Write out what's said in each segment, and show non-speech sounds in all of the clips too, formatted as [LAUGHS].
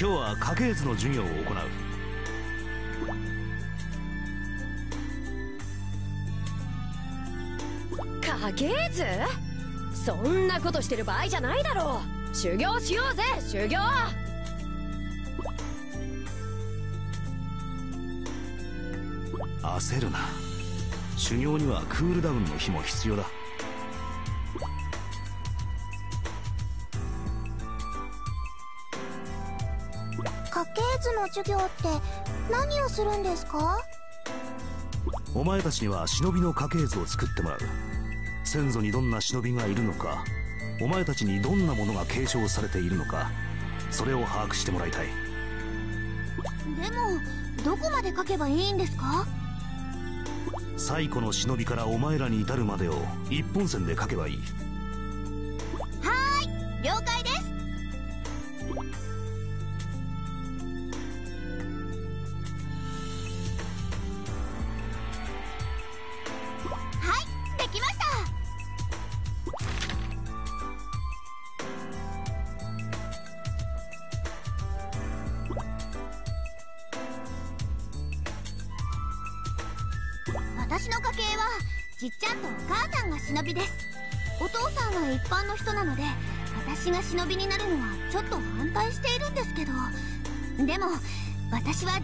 今日は家系図の授業を行う。家系図？そんなことしてる場合じゃないだろう。修行しようぜ修行。焦るな。修行にはクールダウンの日も必要だをするんですか？お前たちには忍びの家系図を作ってもらう。先祖にどんな忍びがいるのかお前たちにどんなものが継承されているのかそれを把握してもらいたい。でもどこまで書けばいいんですか？最古の忍びからお前らに至るまでを一本線で書けばいい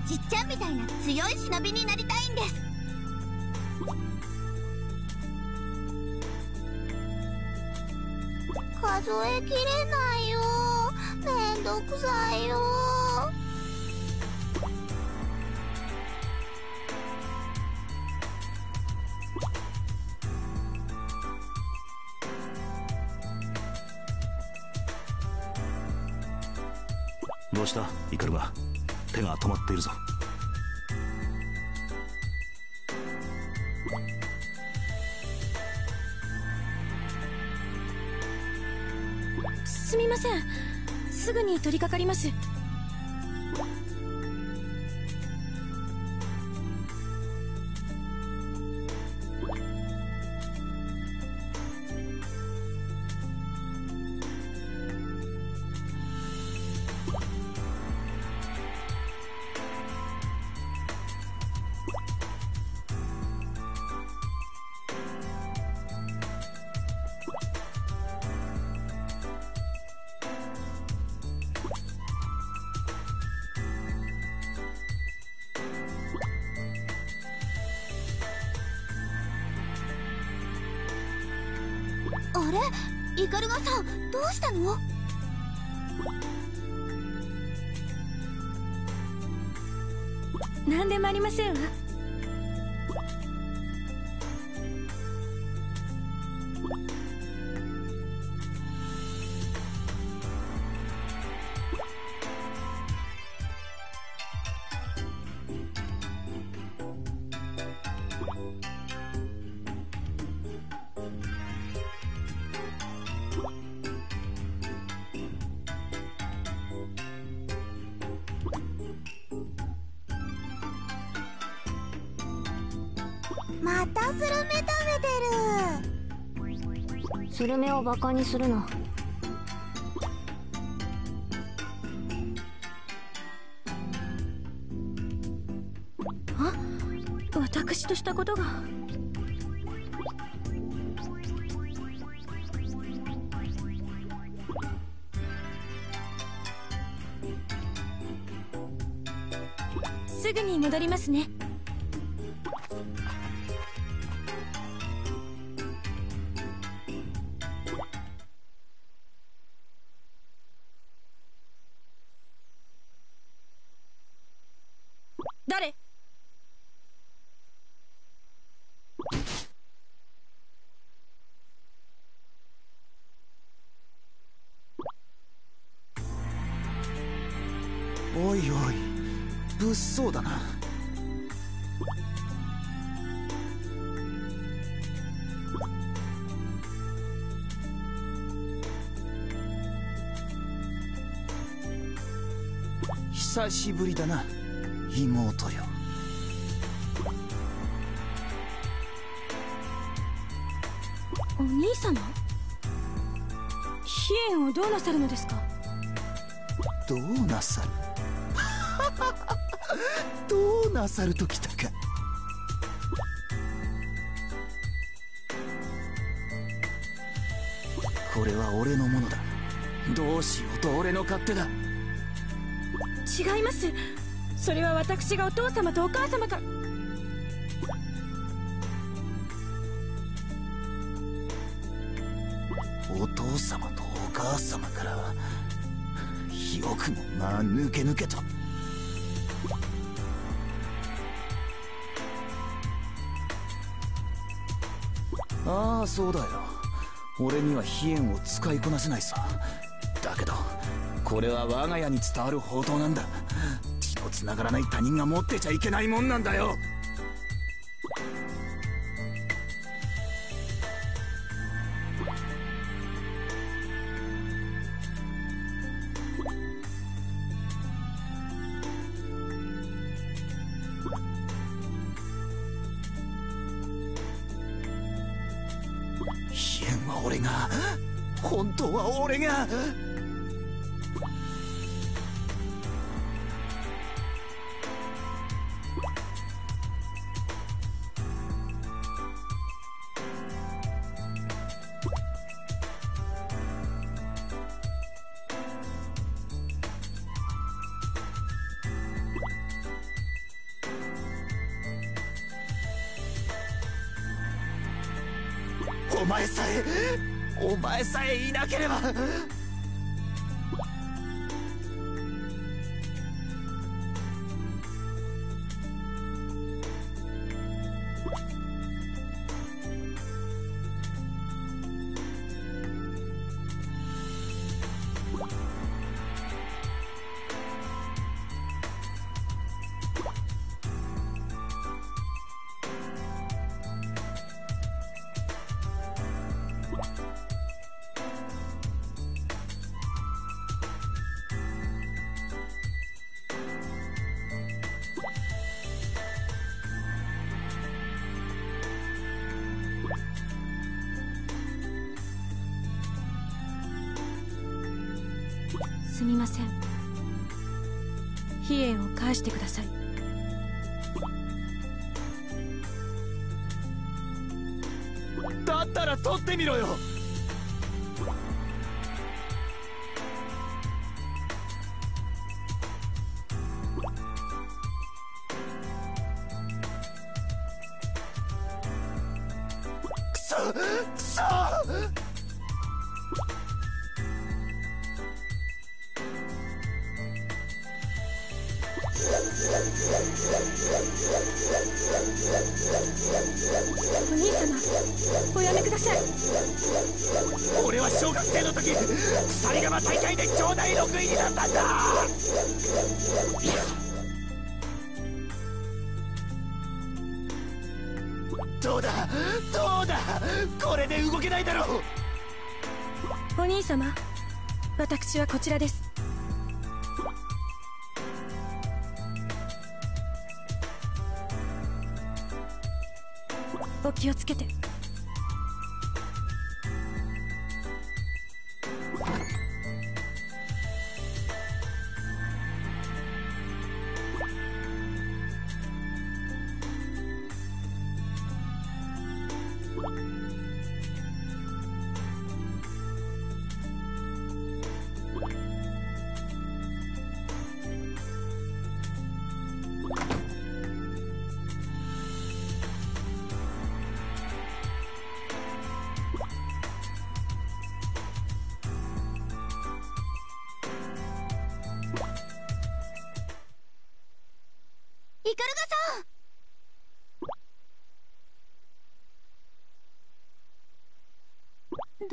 じっちゃんみたいな強い忍びになりたいんです。数えきれないよ。めんどくさいよ。すみません。すぐに取り掛かります。ルメをバカにするな。あ私としたことが。久しぶりだな。妹よ。お兄様？飛燕をどうなさるのですか？どうなさる？[LAUGHS] どうなさるときたか。これは俺のものだ。どうしようと俺の勝手だ違います。それは私がお父様とお母様かお父様とお母様からよくもまあ抜け抜けと。ああそうだよ。俺には飛燕を使いこなせないさ。これは我が家に伝わる宝刀なんだ。血の繋がらない他人が持ってちゃいけないもんなんだよ。お前さえお前さえいなければ。ら取っ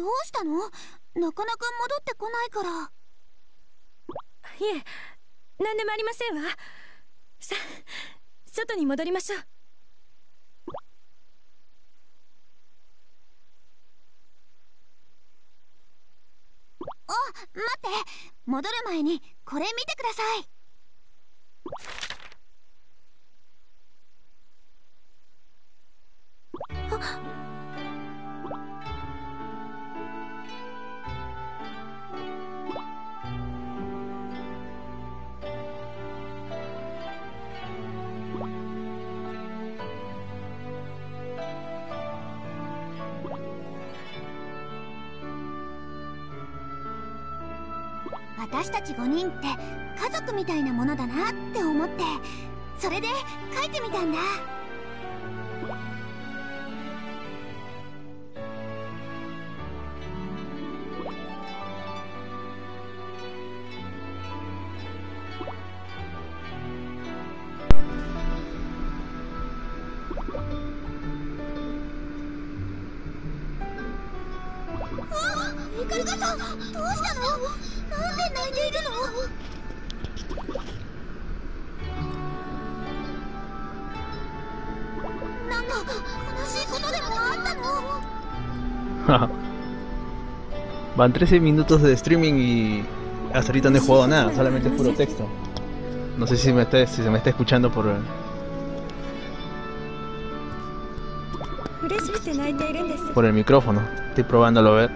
どうしたの？なかなか戻ってこないから。いえ何でもありませんわ。さ外に戻りましょう。あ待って。戻る前にこれ見てください [LAUGHS] Van 13 minutos de streaming y hasta ahorita no he jugado nada, solamente es puro texto. No sé si, me está, si se me está escuchando por... Eh. Por el micrófono. Estoy probándolo a ver.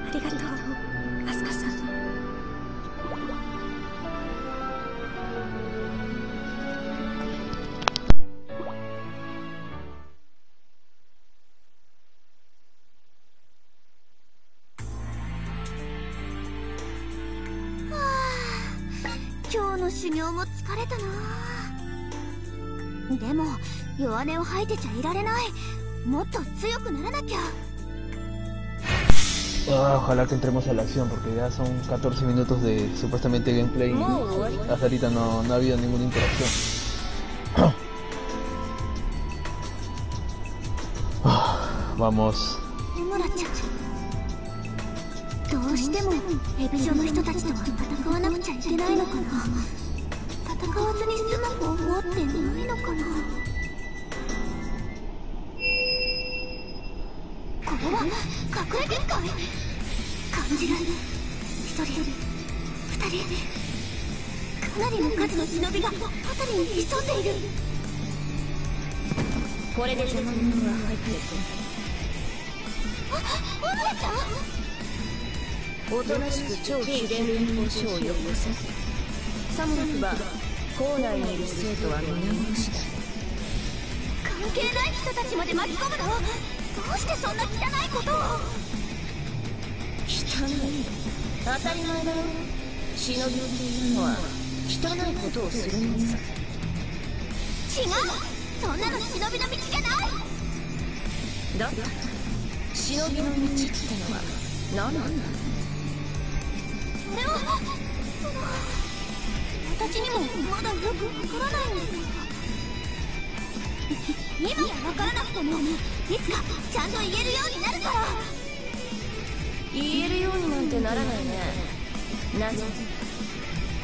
いてちゃいられないもっと強くならなきゃ Ah, ojalá que entremos a la acción porque ya son 14 minutos de supuestamente gameplay y hasta ahorita no, no ha habido ninguna interacción. Ah, Vamos. どうしてもエビジョの人たちとは戦わなくちゃいけないのかな戦わずに済む方法ってないのかな感じる一人二人かなりの数の忍びが辺りに潜んでいるこれで邪魔者は入ってあオムラちゃんおとなしく超秘伝連邦書をよこせさもなくば校内にいる生徒は皆殺しだ関係ない人たちまで巻き込むの？どうしてそんな汚いことを？当たり前だろ忍びっていうのは汚いことをするもんさ違うそんなの忍びの道じゃないだったら忍びの道ってのは何なんだそれはその私にもまだよくわからないんです今はわからなくてもいつかちゃんと言えるようになるから言えるようになんてならないね。なぜ？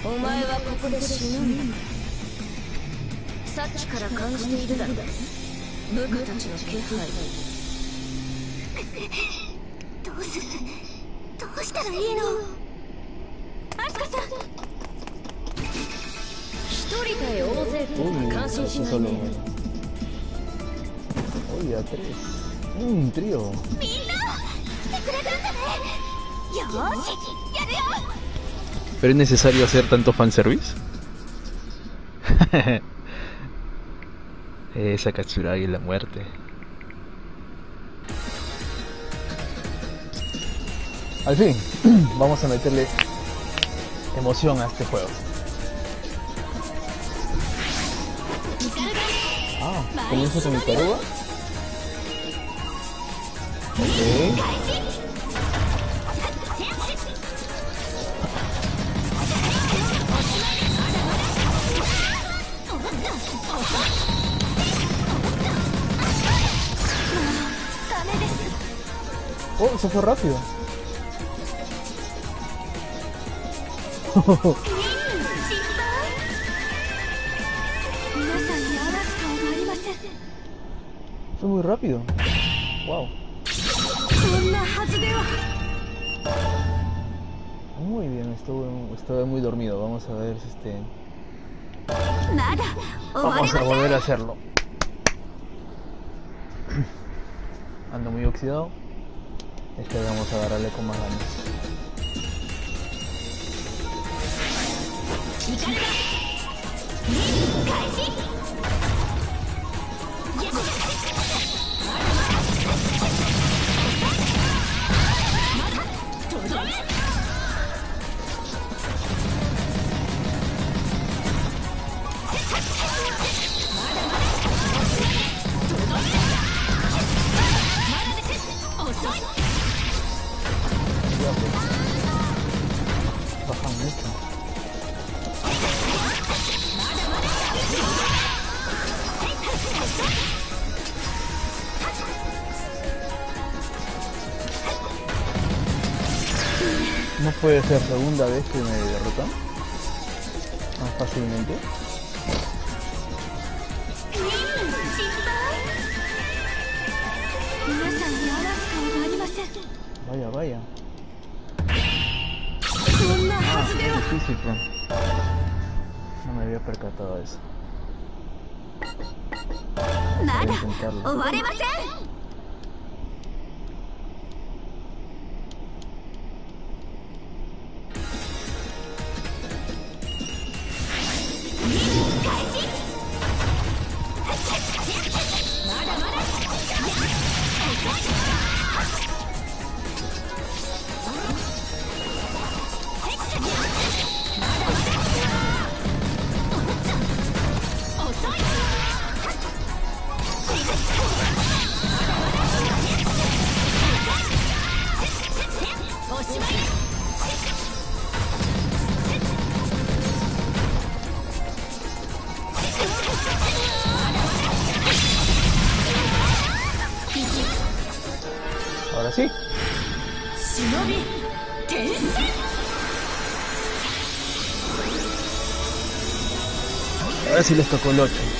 お前はここで死ぬんだ。さっきから感じているだろ。部下たちの気配。どうする？どうしたらいいの？アスカさん。一人で大勢って感心しないね Oye, a tres. Un trío. み ¿Pero es necesario hacer tanto fanservice? [LAUGHS] Esa Katsuragi la muerte. Al fin, [CLEARS THROAT] vamos a meterle emoción a este juego. Ah, comienza con Ikaruga. Ok. Oh, se fue rápido. [LAUGHS] Fue muy rápido. Wow. そんなはずでは Muy bien, estuve, estuve muy dormido. Vamos a ver si este. まだ終わり Vamos a ません volver a hacerlo. Anda muy oxidado. Este vamos a agarrarle con más ganas. Puede ser segunda vez que me derrotan? Más fácilmente. Vaya, vaya. Es difícil. No me había percatado de eso. ま Voy だ a intentarlo. Sí les tocó el 8.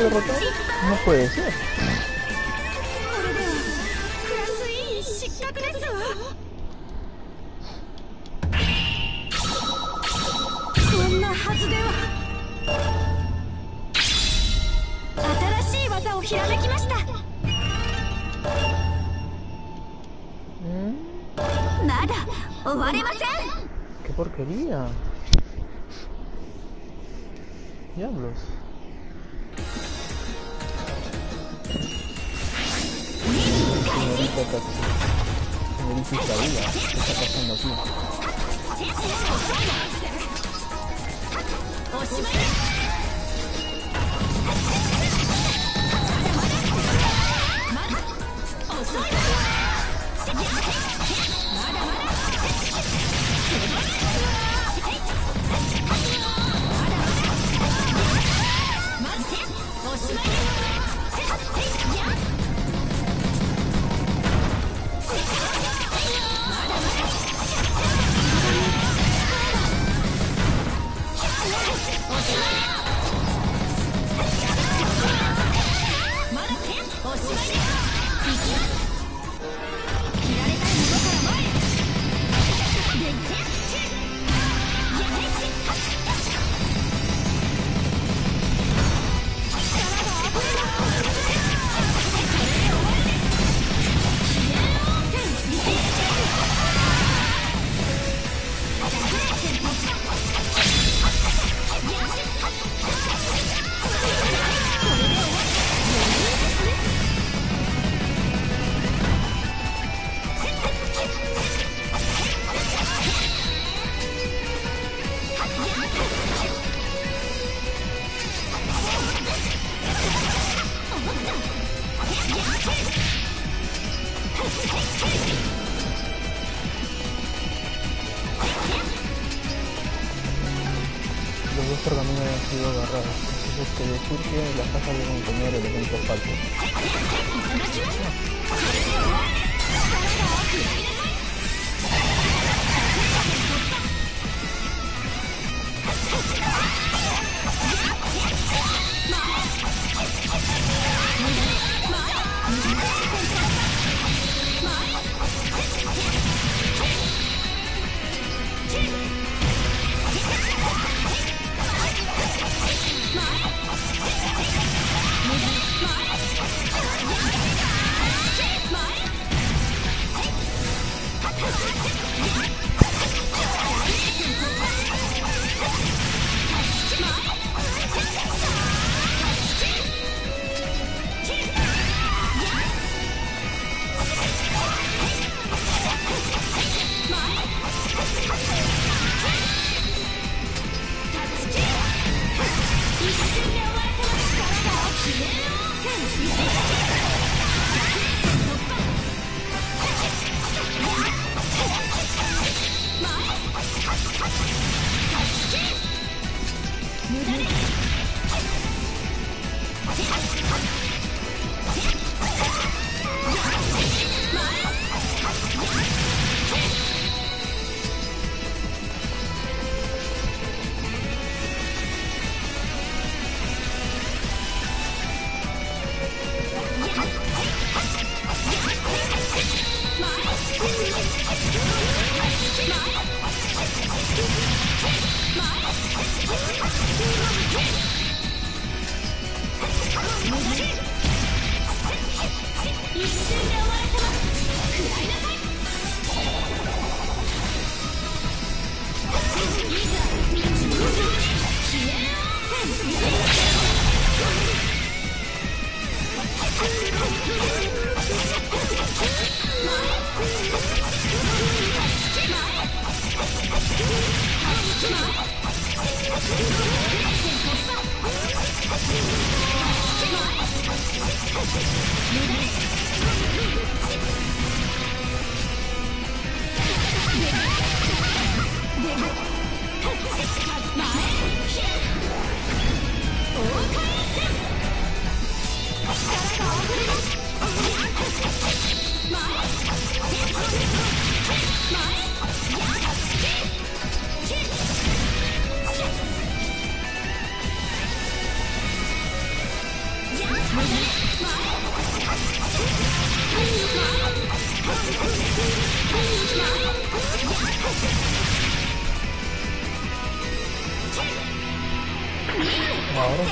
No puede ser. Ahora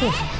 sí.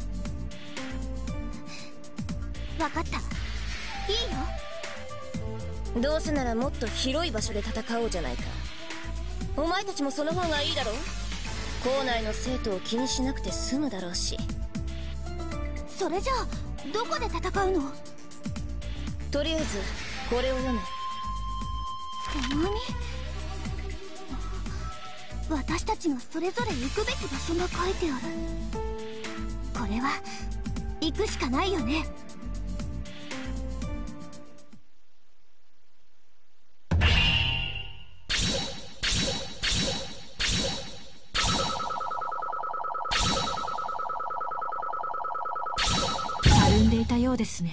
分かった。いいよ。どうせならもっと広い場所で戦おうじゃないか。お前たちもその方がいいだろ校内の生徒を気にしなくて済むだろうし。それじゃあどこで戦うの？とりあえずこれを読め何私たちがそれぞれ行くべき場所が書いてある。これは行くしかないよねようですね。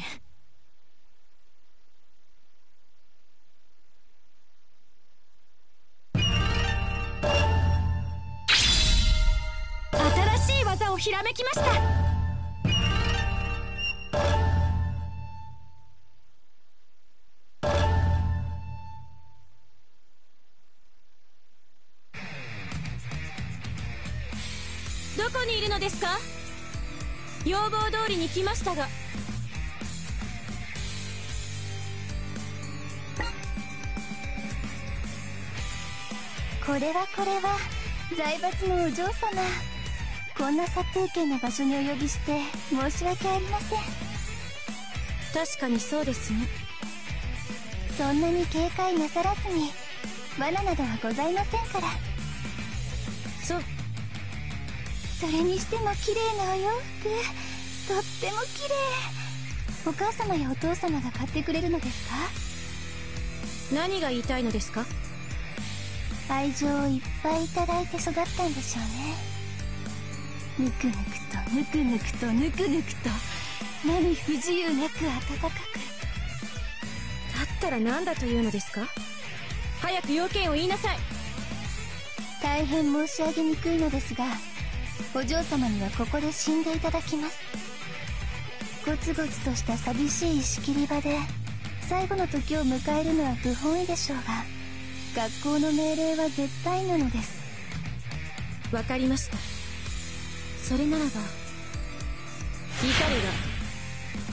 新しい技をひらめきました。どこにいるのですか？要望通りに来ましたが。これはこれは財閥のお嬢様。こんな殺風景な場所にお呼びして申し訳ありません。確かにそうですね。そんなに警戒なさらずに罠などはございませんから。そう。それにしても綺麗なお洋服。とっても綺麗。お母様やお父様が買ってくれるのですか？何が言いたいのですか？愛情をいっぱいいただいて育ったんでしょうね。ぬくぬくとぬくぬくとぬくぬくと何不自由なく暖かく。だったら何だというのですか？早く要件を言いなさい。大変申し上げにくいのですがお嬢様にはここで死んでいただきます。ゴツゴツとした寂しい石切り場で最後の時を迎えるのは不本意でしょうが学校の命令は絶対なのです。わかりました。それならば怒りが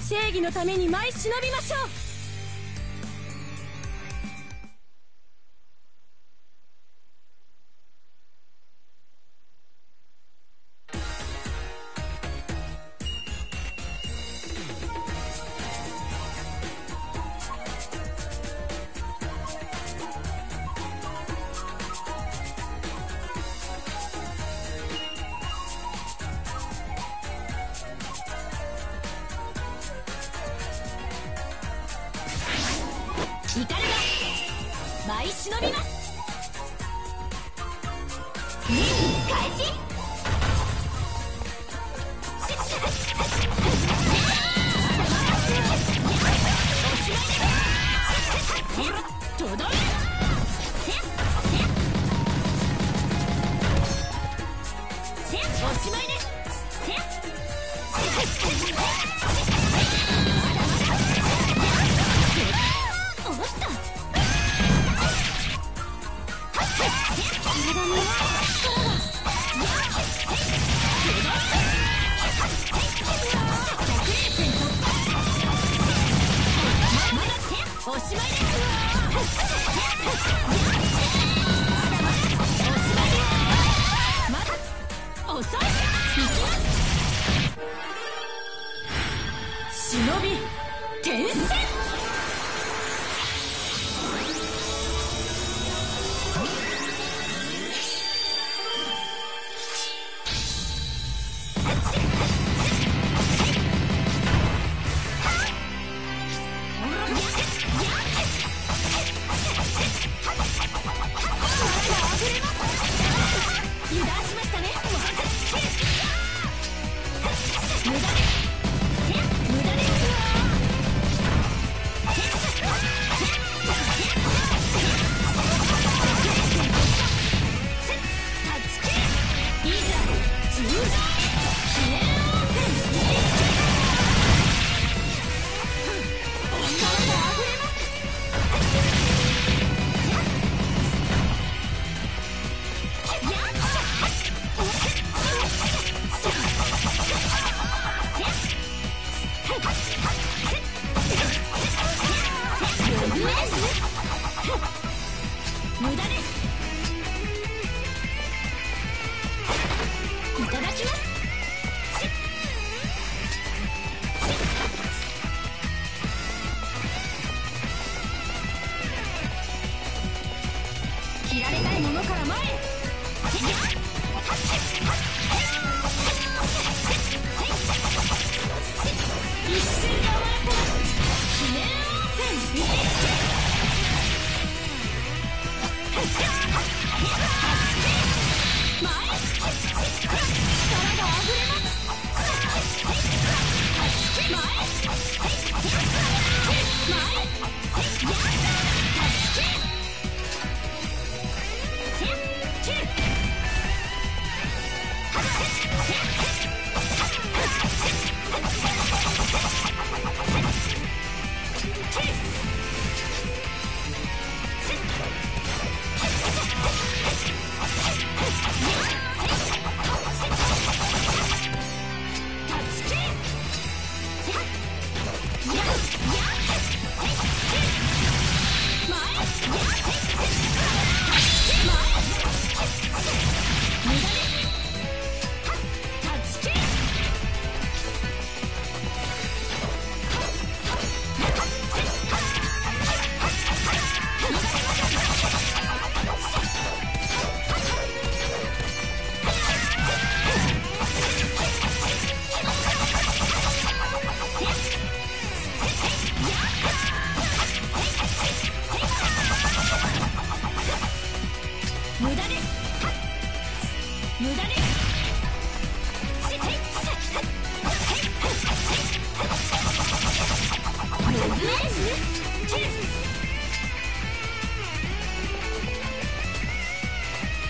正義のために舞い忍びましょう。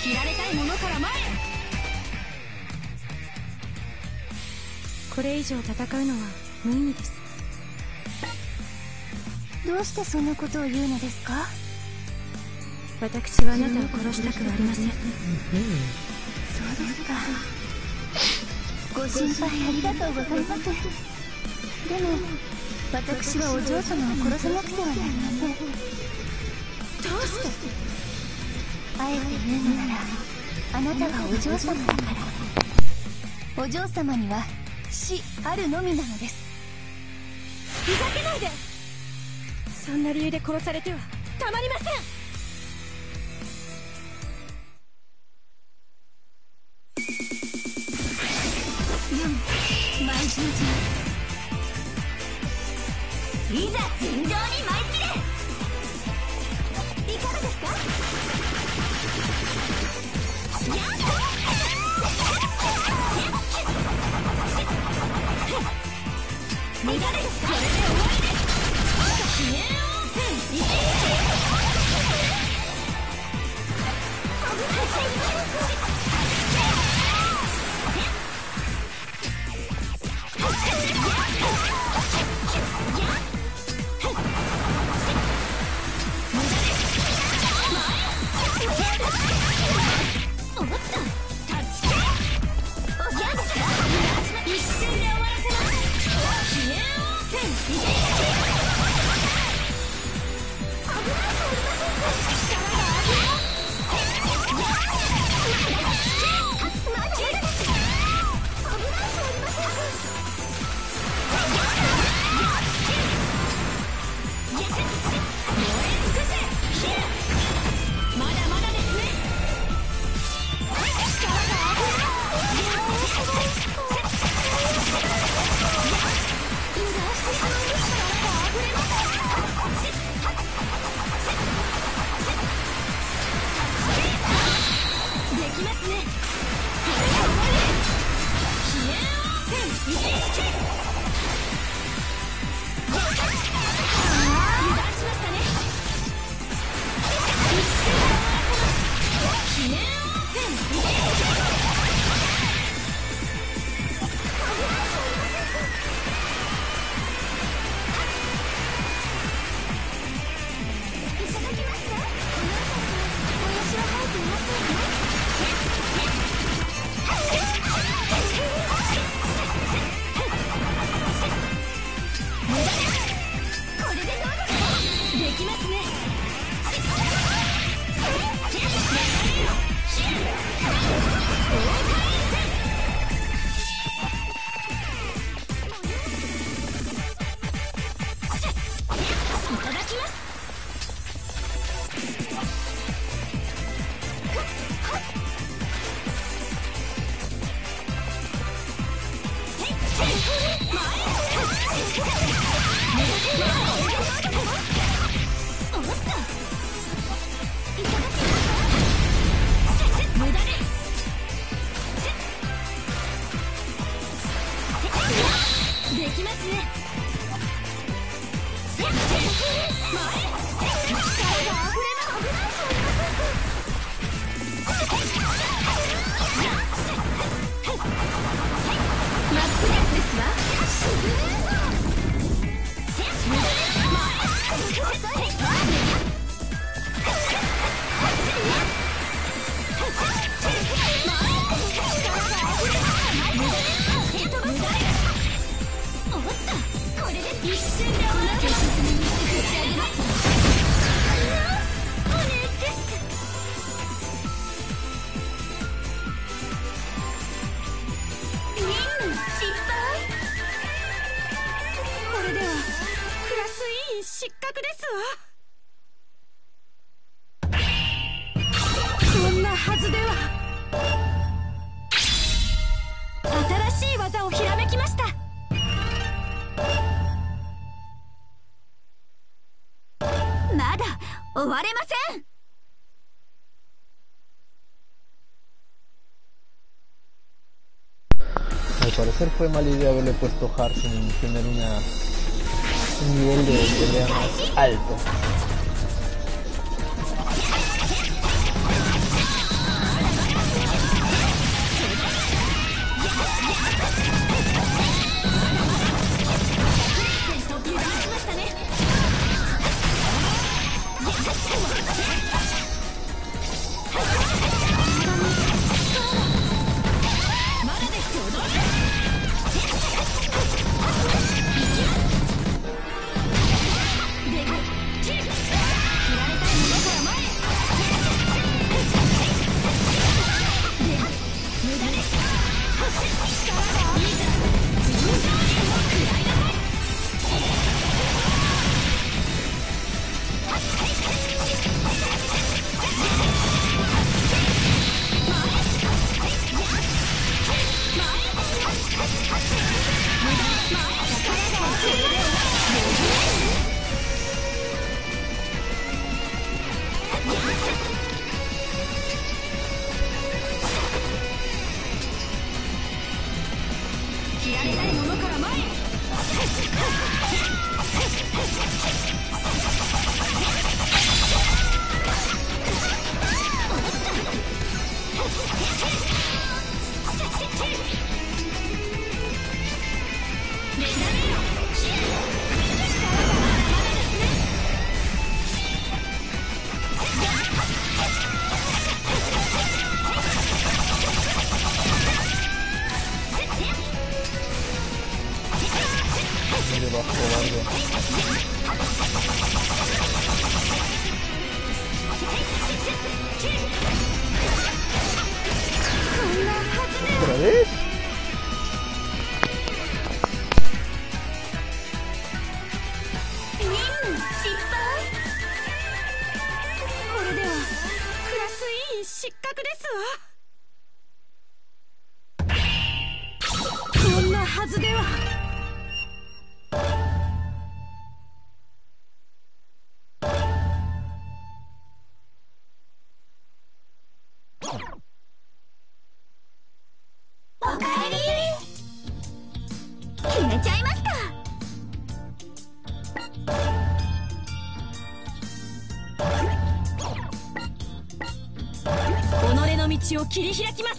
切られたいものから前。これ以上戦うのは無意味ですどうしてそんなことを言うのですか私はあなたを殺したくはありません心配ありがとうございます。でも私はお嬢様を殺さなくてはなりません。どうしてあえて言うのならあなたはお嬢様だから。お嬢様には死あるのみなのです。ふざけないで。そんな理由で殺されてはたまりません。失格ですわ。れません Al parecer fue mala idea haberle puesto Hard sin tener una, un nivel de pelea más alto. 切り開きます。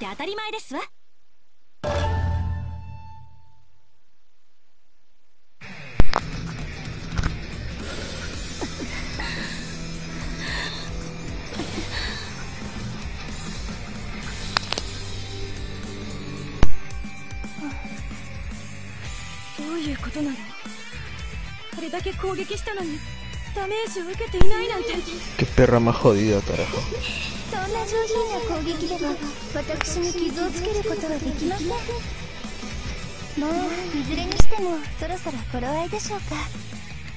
して当たり前ですわ。どういうことなの？あれだけ攻撃したのにダメージを受けていないなんて。Qué perra más jodida, carajo. そんな上品な攻撃では私に傷をつけることはできませんまあいずれにしてもそろそろ頃合いでしょうか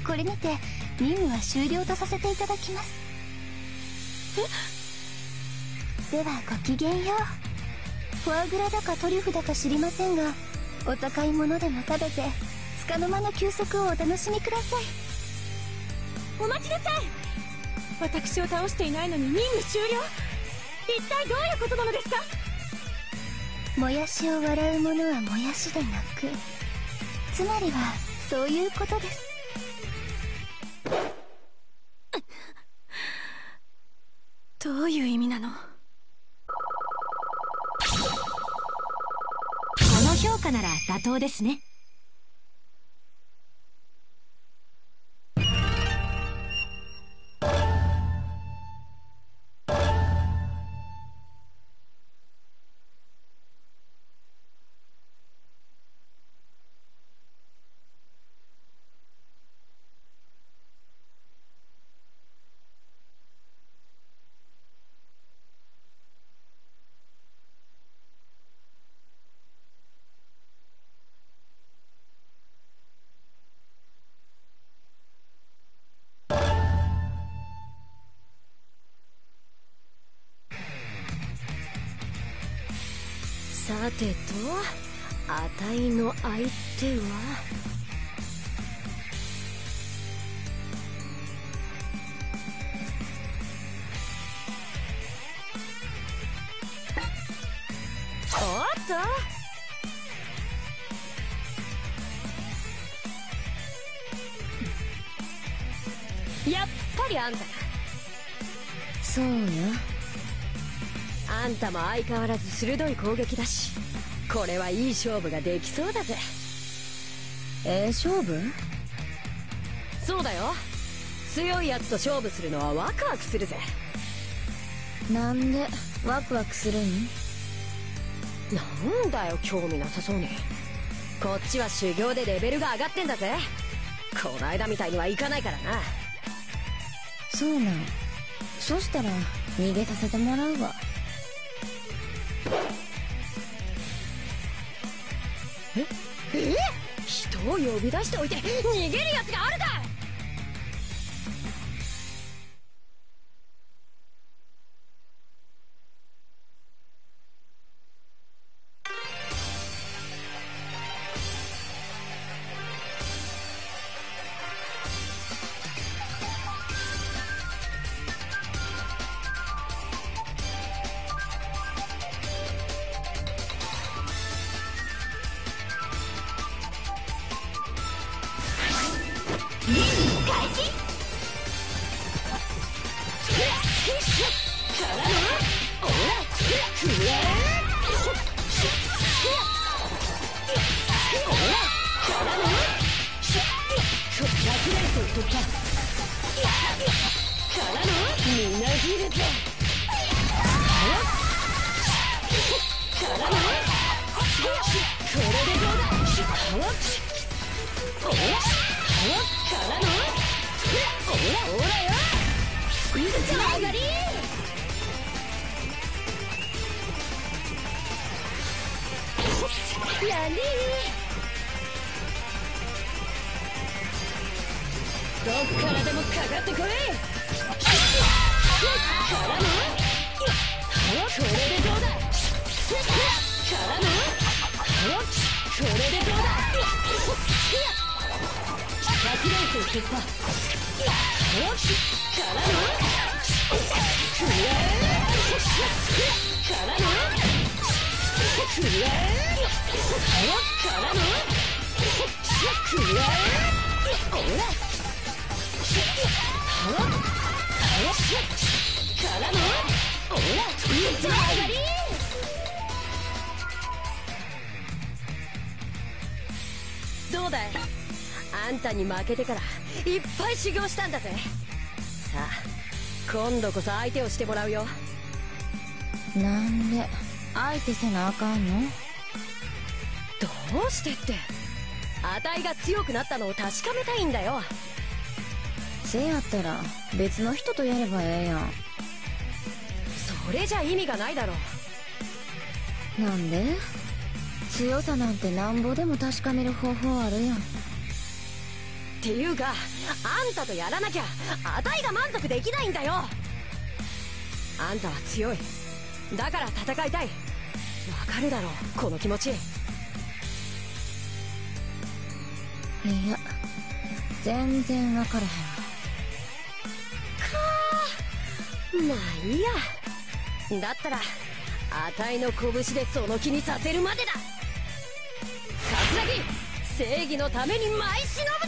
これにて任務は終了とさせていただきますではごきげんようフォアグラだかトリュフだか知りませんがお高いものでも食べて束の間の休息をお楽しみくださいお待ちなさい私を倒していないのに任務終了一体どういうことなのですか？もやしを笑う者はもやしで泣くつまりはそういうことです。どういう意味なの？この評価なら妥当ですねの相手は？やっぱりあんたかそうやあんたも相変わらず鋭い攻撃だしこれはいい勝負ができそうだぜ。ええ勝負？そうだよ。強いやつと勝負するのはワクワクするぜ。なんでワクワクするんなんだよ興味なさそうに。こっちは修行でレベルが上がってんだぜ。この間みたいにはいかないからな。そうなんそしたら逃げさせてもらうわび出しておいて逃げるやつがあるか負けてからいっぱい修行したんだぜ。さあ今度こそ相手をしてもらうよ。なんで相手せなあかんの？どうしてって。あたいが強くなったのを確かめたいんだよ。せやったら別の人とやればええやん。それじゃ意味がないだろなんで？強さなんてなんぼでも確かめる方法あるやんっていうかあんたとやらなきゃあたいが満足できないんだよ。あんたは強い。だから戦いたい。わかるだろうこの気持ち。いや全然分からへん。わまあいいや。だったらあたいの拳でその気にさせるまでだ。桂木正義のために舞い忍ぶ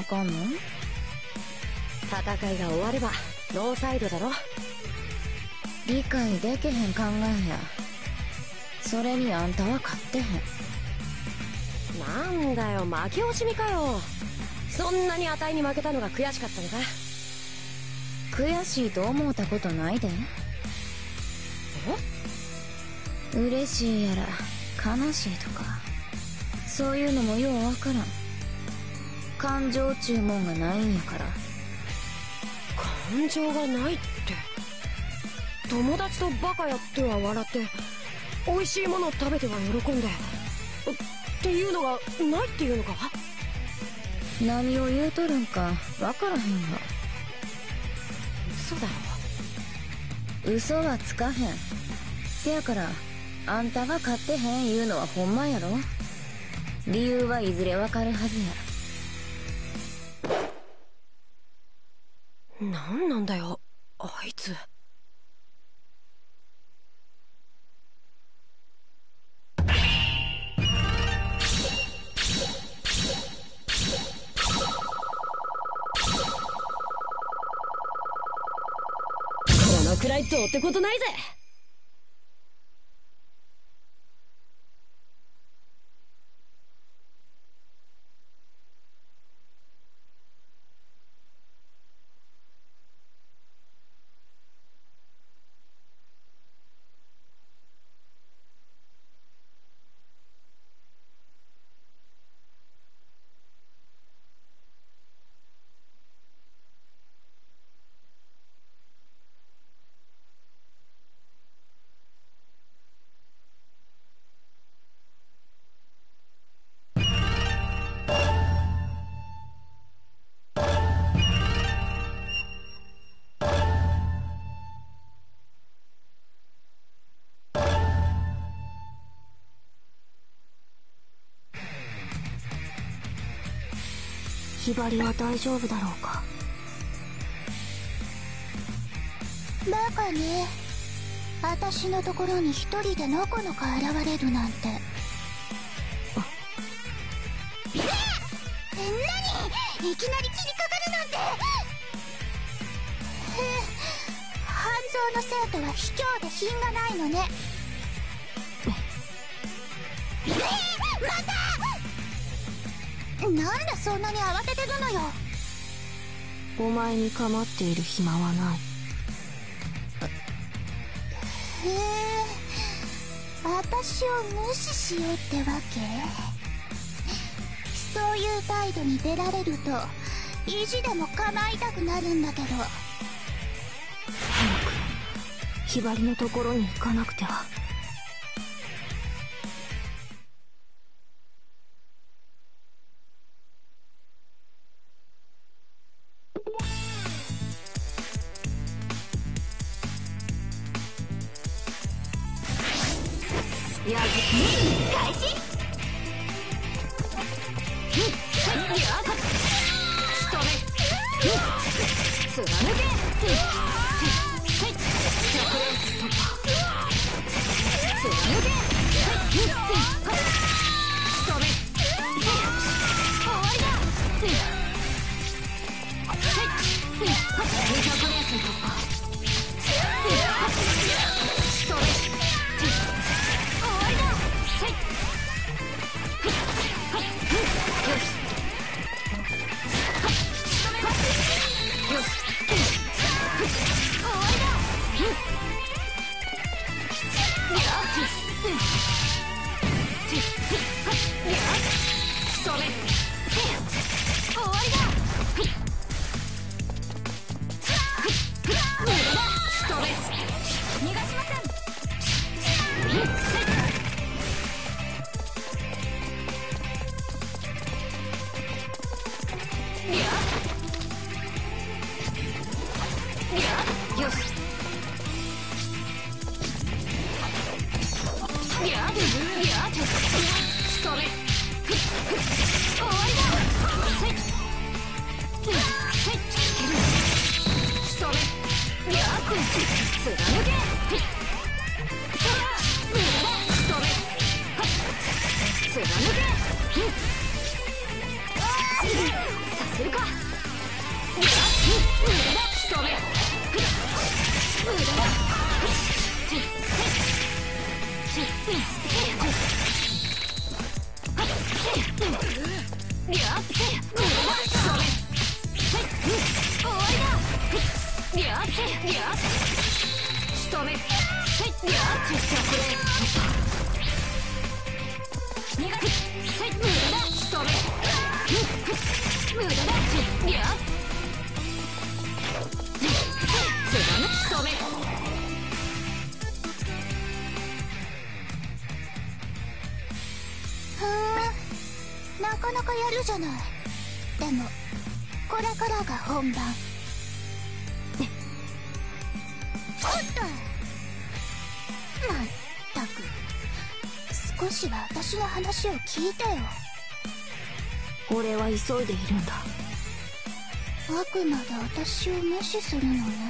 あかんの戦いが終わればノーサイドだろ。理解できへん考えや。それにあんたは勝ってへん。なんだよ負け惜しみかよ。そんなに値に負けたのが悔しかったのか。悔しいと思うたことないで。嬉しいやら悲しいとか。そういうのもようわからん感情注文がないんやから。感情がないって。友達とバカやっては笑って美味しいもの食べては喜んでっていうのがないっていうのか？何を言うとるんかわからへんわ。嘘だろ。嘘はつかへん。せやからあんたが買ってへん言うのはほんまやろ。理由はいずれわかるはずや何なんだよあいつ。このくらいどうってことないぜ。りは大丈夫だろうか？バカね。私のところに一人でのこのこ現れるなんて。え何？いきなり切りかかるなんて。へえ半蔵の生徒は卑怯で品がないのね。えまたなんでそんなに慌ててるのよ。お前に構っている暇はない。へえ。私を無視しようってわけ？そういう態度に出られると意地でも構いたくなるんだけど。ひばりのところに行かなくては聞いてよ。俺は急いでいるんだ。悪魔が私を無視するのね。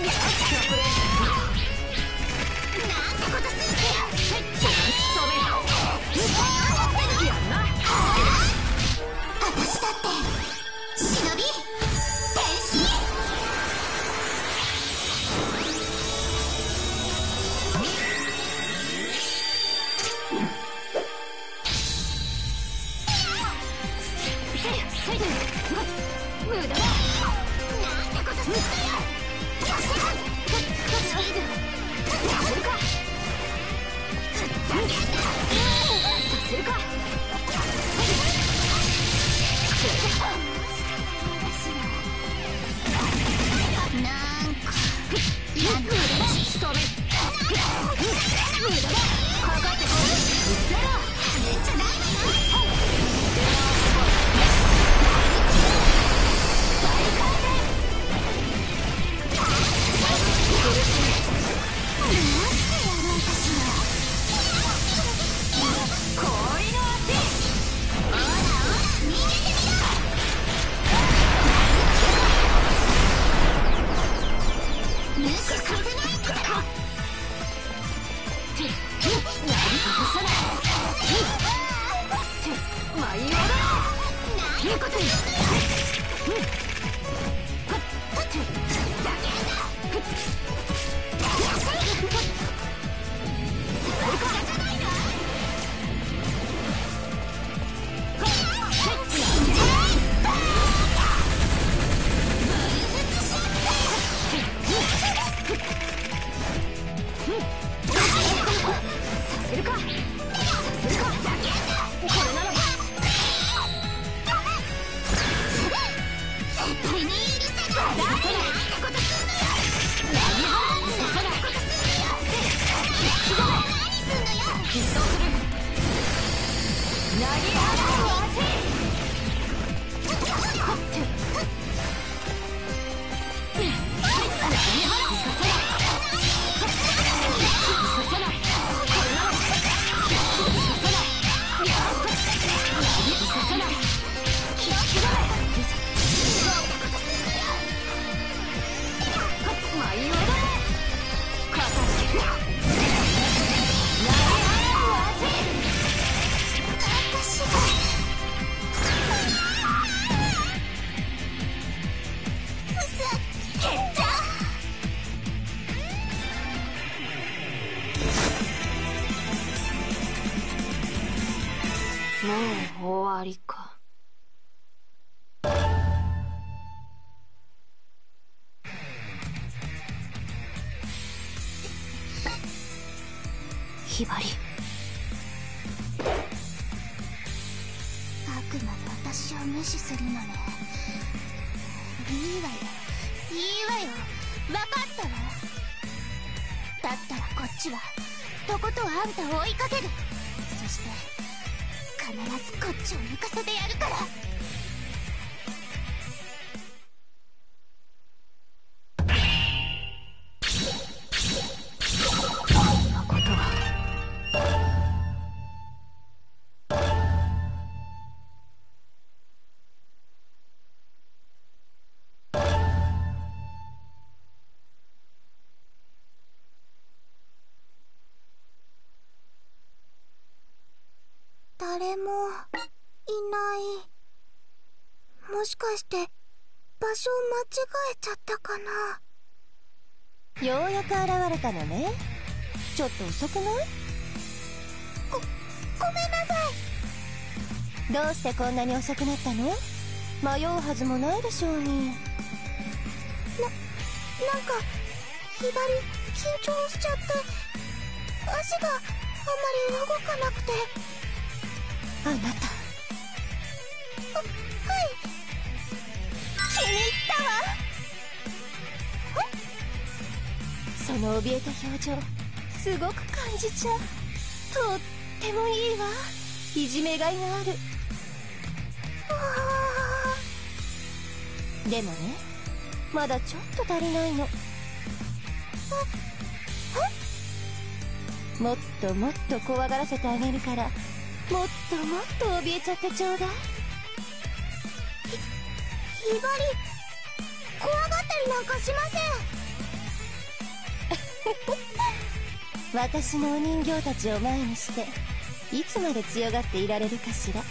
Yeah! して場所を間違えちゃったかな？ようやく現れたのね。ちょっと遅くない？ごめんなさい。どうしてこんなに遅くなったの？迷うはずもないでしょうに。なんかひばり緊張しちゃって足があんまり動かなくて。あなたったわ。その怯えた表情すごく感じちゃう。とってもいいわ。いじめがいがある。でもねまだちょっと足りないの。もっともっと怖がらせてあげるからもっともっと怯えちゃってちょうだい。ひばり。怖がったりなんかしません。[LAUGHS] 私のお人形たちを前にしていつまで強がっていられるかしら。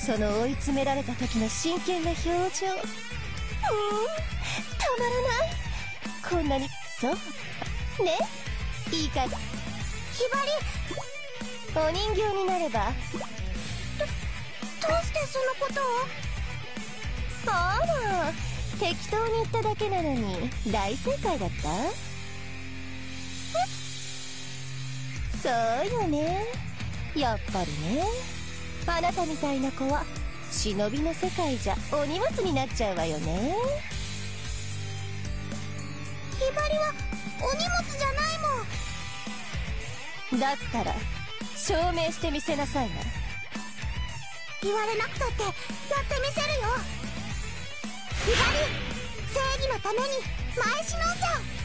その追い詰められた時の真剣な表情。うん。たまらない。こんなに。そう。ね。いいかひばり。お人形になれば。どうしてそのことを？あら。適当に言っただけなのに大正解だった？そうよね。やっぱりね。あなたみたいな子は忍びの世界じゃお荷物になっちゃうわよね。ひばりはお荷物じゃないもん。だったら証明してみせなさいな。言われなくたってやってみせるよ。ひばり正義のために前しのんじゃは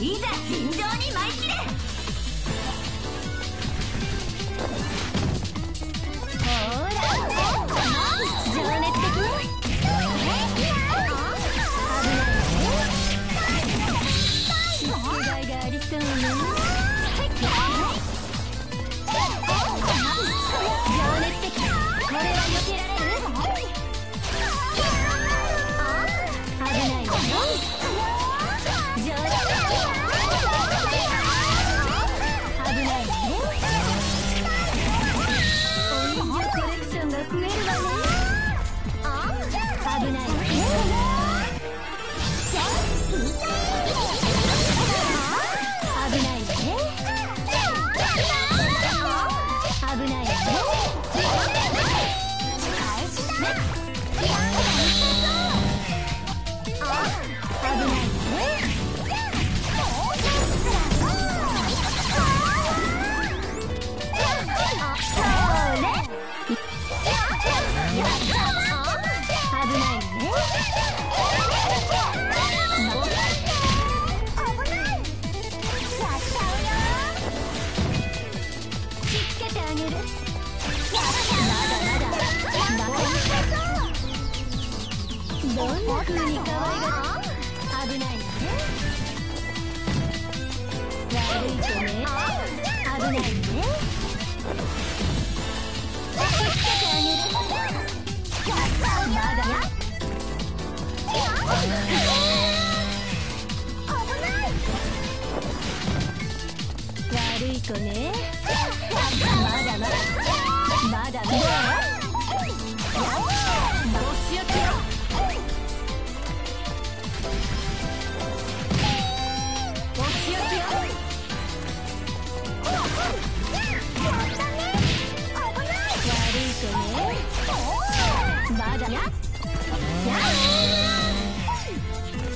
いざ尋常に舞い切れ。ほら情熱的危ないねがありそうねどんな風に可愛が危ないね悪い子ね危ないねしつけてや悪い子ねまだ。まだまだ。まだお仕置きよ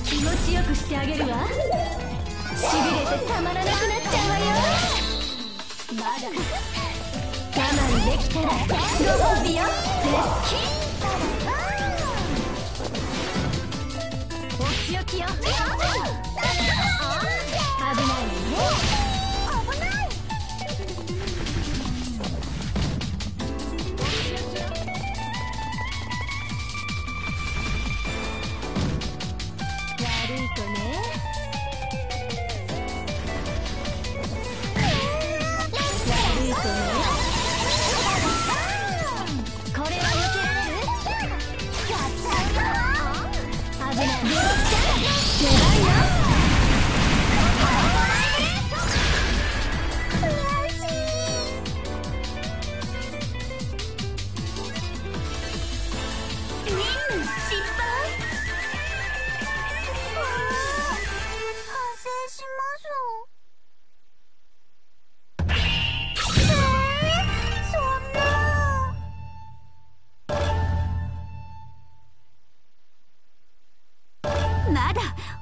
気持ちよくしてあげるわ。しびれてたまらなくなっちゃうわよ。まだ我慢できたらご褒美よ。レスキーお仕置きよ。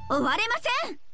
終われません。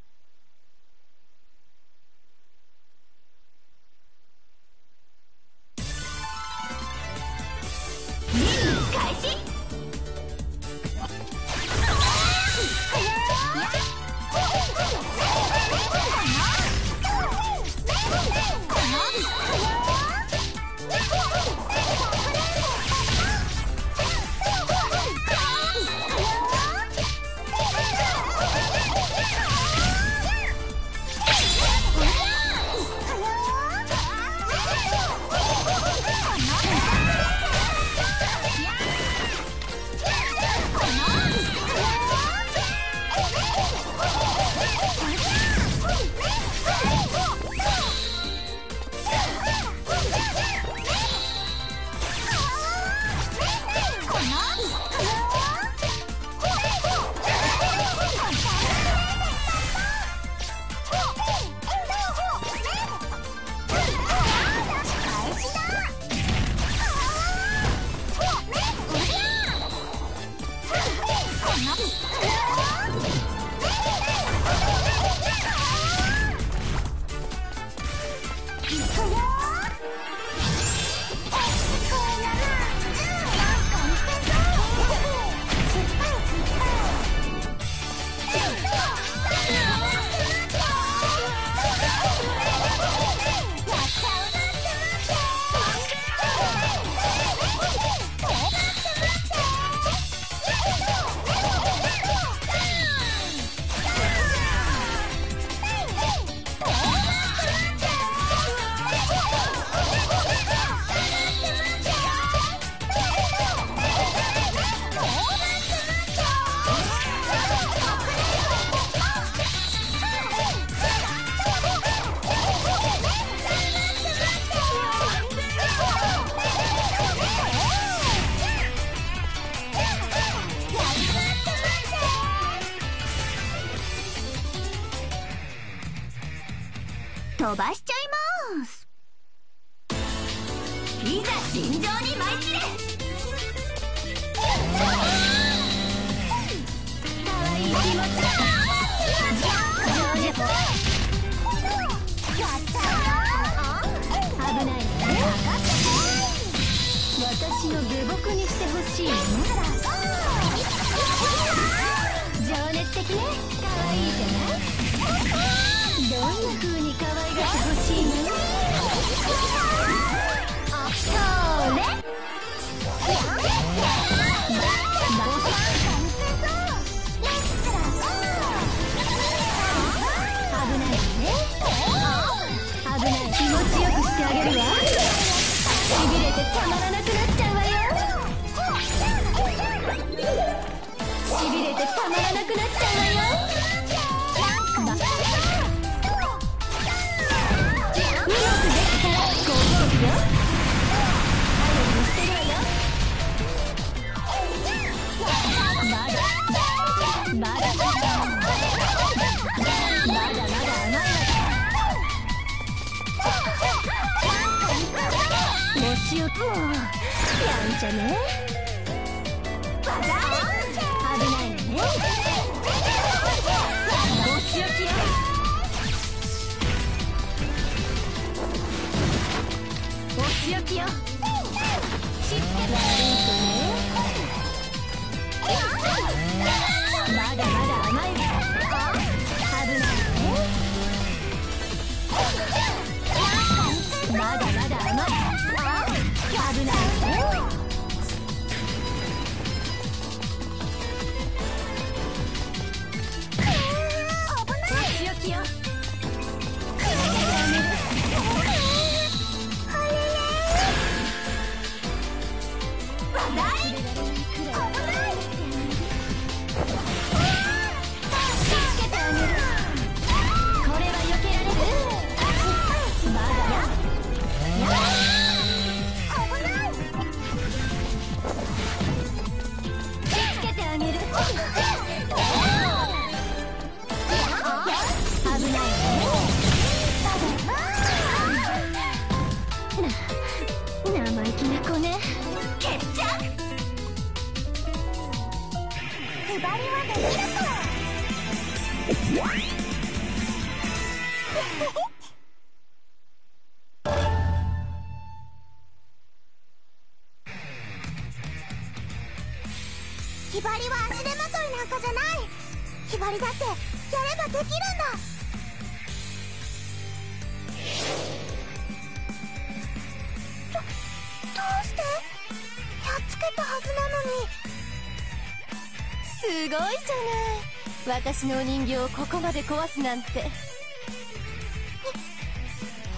私のお人形をここまで壊すなんて。ひ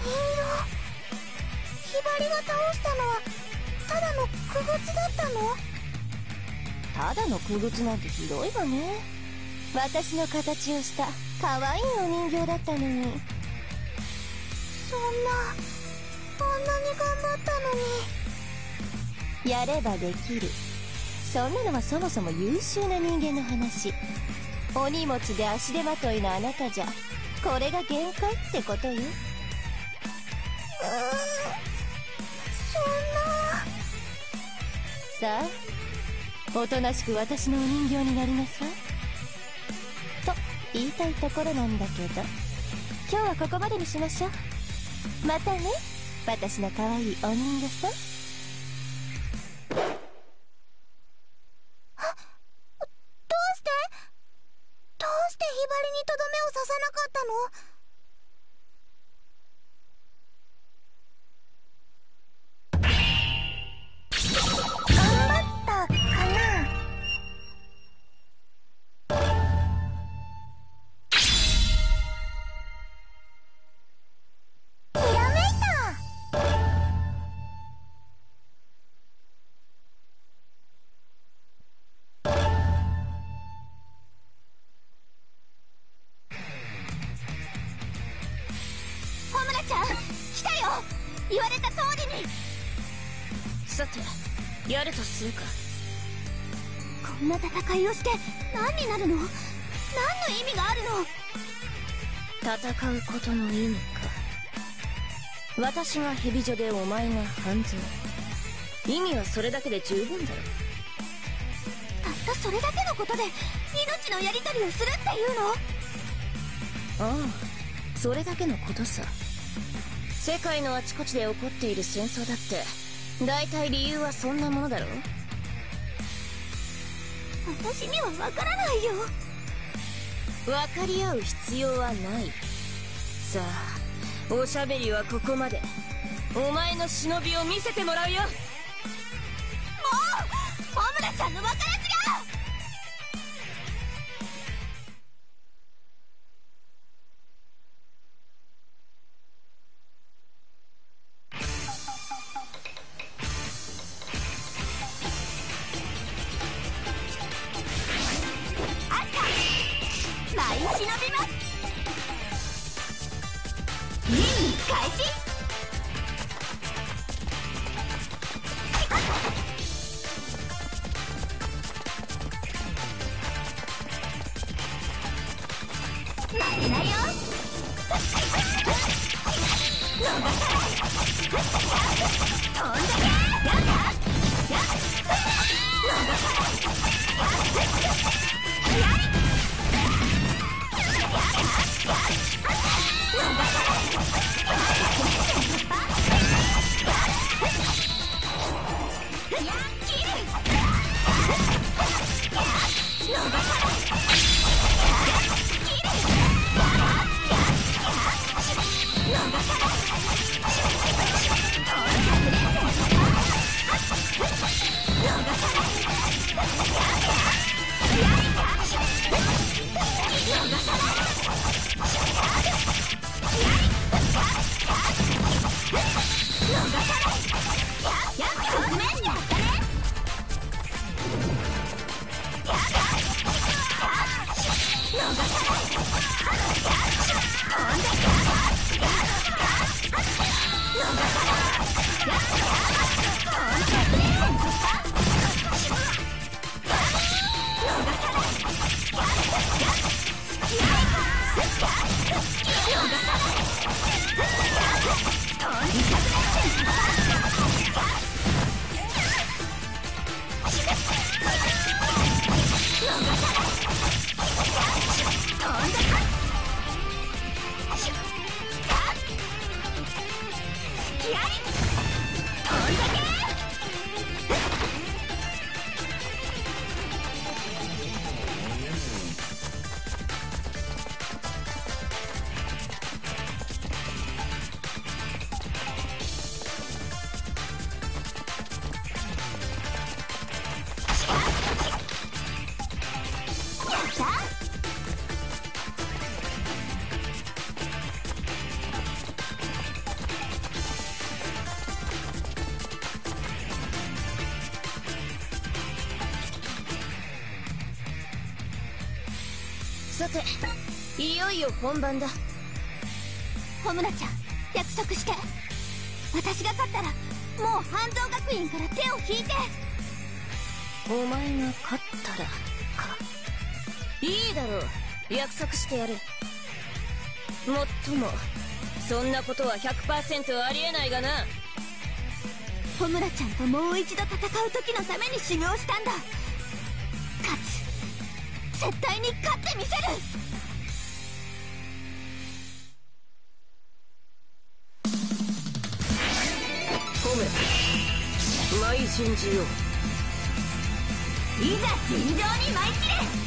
人形ひばりが倒したのはただの空靴だったの？ただの空靴なんてひどいわね。私の形をした可愛いお人形だったのに。そんなあんなに頑張ったのに。やればできる。そんなのはそもそも優秀な人間の話。お荷物で足手まといのあなたじゃ。これが限界ってことよ。うんそんな。さあおとなしく私のお人形になりなさい。と言いたいところなんだけど。今日はここまでにしましょう。またね。私の可愛いお人形さん。つうか。こんな戦いをして何になるの？何の意味があるの？戦うことの意味か。私が蛇女でお前が半蔵意味はそれだけで十分だろ。たったそれだけのことで命のやり取りをするっていうの？ああそれだけのことさ。世界のあちこちで起こっている戦争だって大体理由はそんなものだろ？私にはわからないよ。分かり合う必要はない。さあおしゃべりはここまで。お前の忍びを見せてもらうよ飛 [LAUGHS] 本番だ。ホムラちゃん約束して。私が勝ったらもう半蔵学院から手を引いて。お前が勝ったらか。いいだろう。約束してやる。もっともそんなことは100%ありえないがな。ホムラちゃんともう一度戦う時のために修行したんだ。勝つ。絶対に勝ってみせるい順次よいざ尋常に舞い切れ。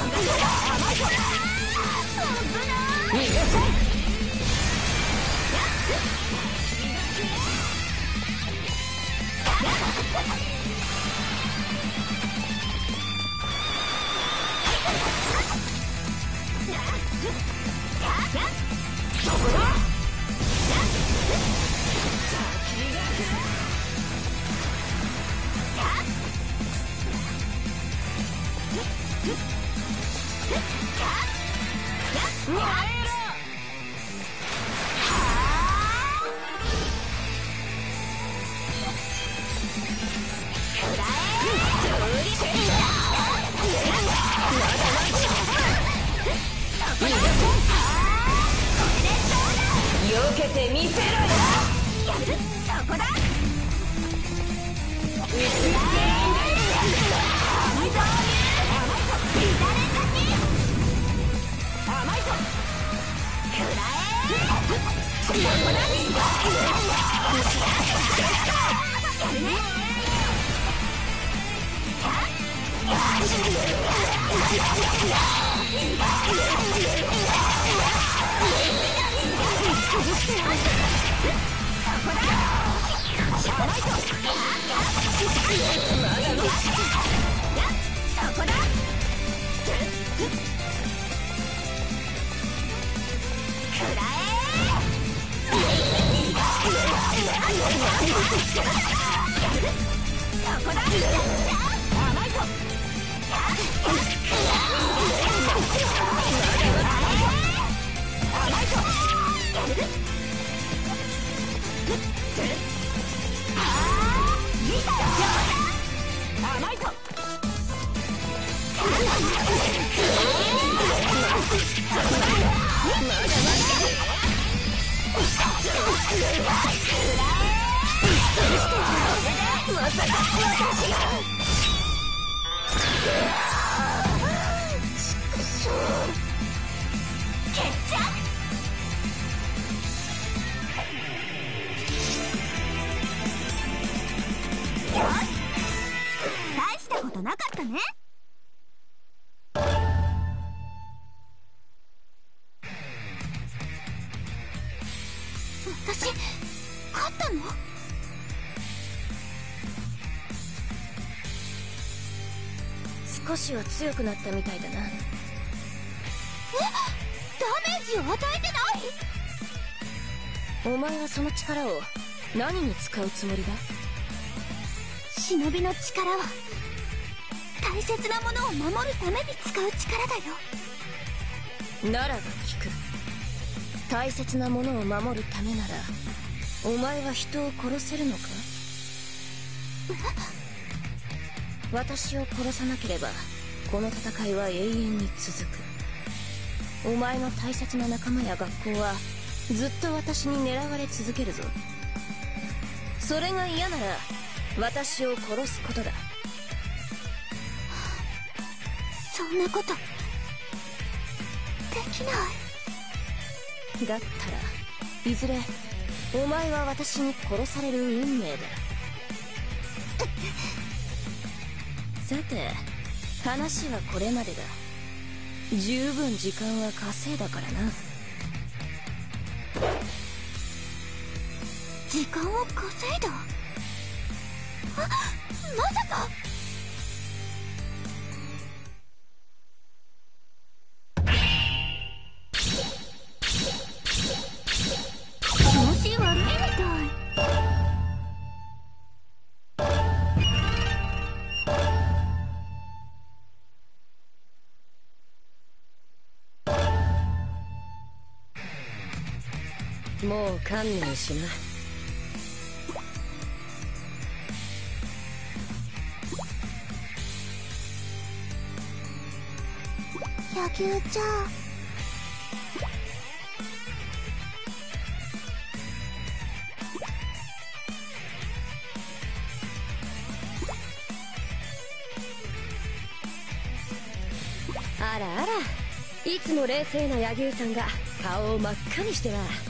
ああ!しは強くなったみたいだな。ダメージを与えてない？お前はその力を何に使うつもりだ？忍びの力は大切なものを守るために使う力だよ。ならば聞く。大切なものを守るためならお前は人を殺せるのか？私を殺さなければこの戦いは永遠に続く。お前の大切な仲間や学校はずっと私に狙われ続けるぞ。それが嫌なら私を殺すことだ。そんなことできない。だったらいずれお前は私に殺される運命だて話はこれまでだ。十分時間は稼いだからな。もう観念しな野球ちゃん。あらあらいつも冷静な柳生さんが顔を真っ赤にしては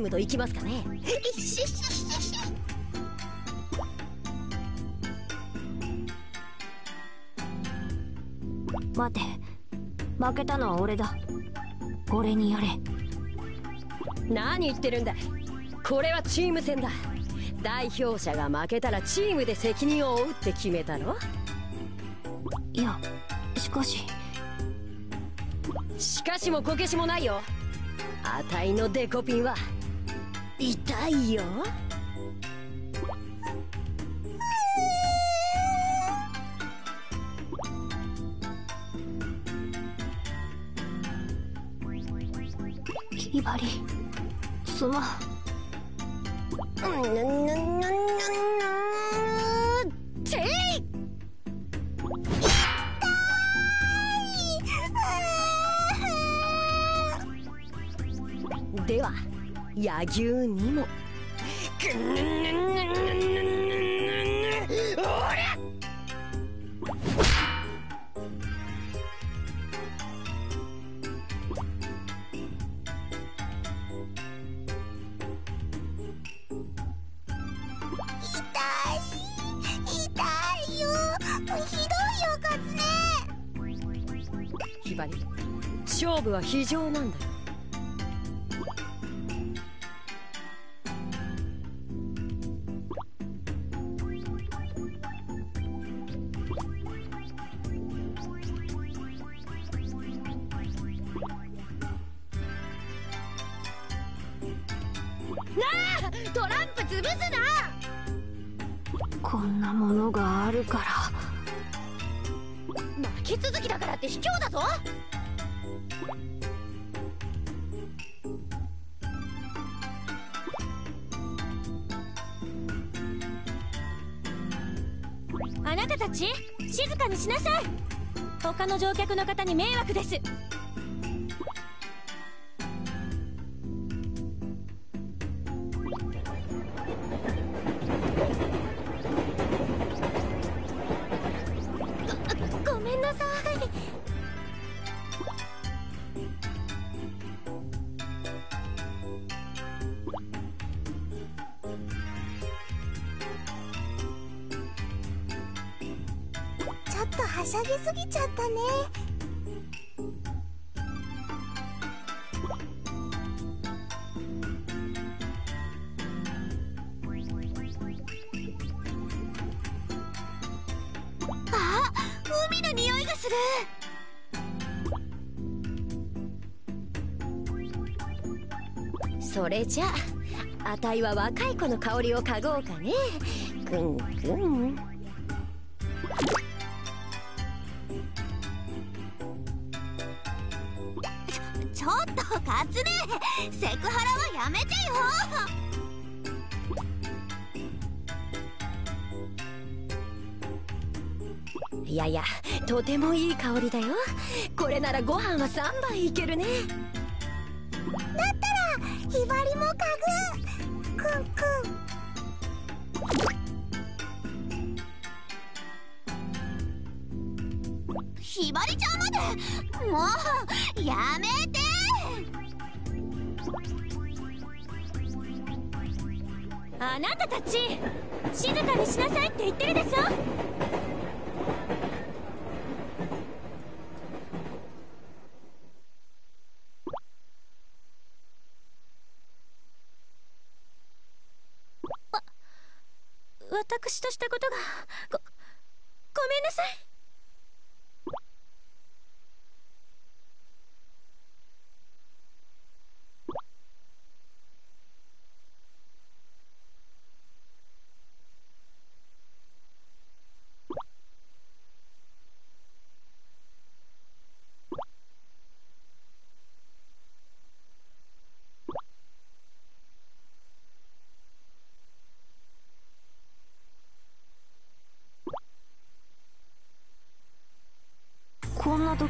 ームといきますかね。[LAUGHS] 待て。負けたのは俺だ。俺にやれ。何言ってるんだ。これはチーム戦だ。代表者が負けたらチームで責任を負うって決めたろいやしかし。しかしもこけしもないよ。あたいのデコピンは痛いよ。ひばりすまん。うんぬんぬんぬんぬんぬんていでは野牛にょっとはしゃぎすぎちゃったね。あ海の匂いがする。それじゃああたいは若い子の香りを嗅ごうかね。ぐんぐん。香りだよ。これならご飯は3杯いけるね。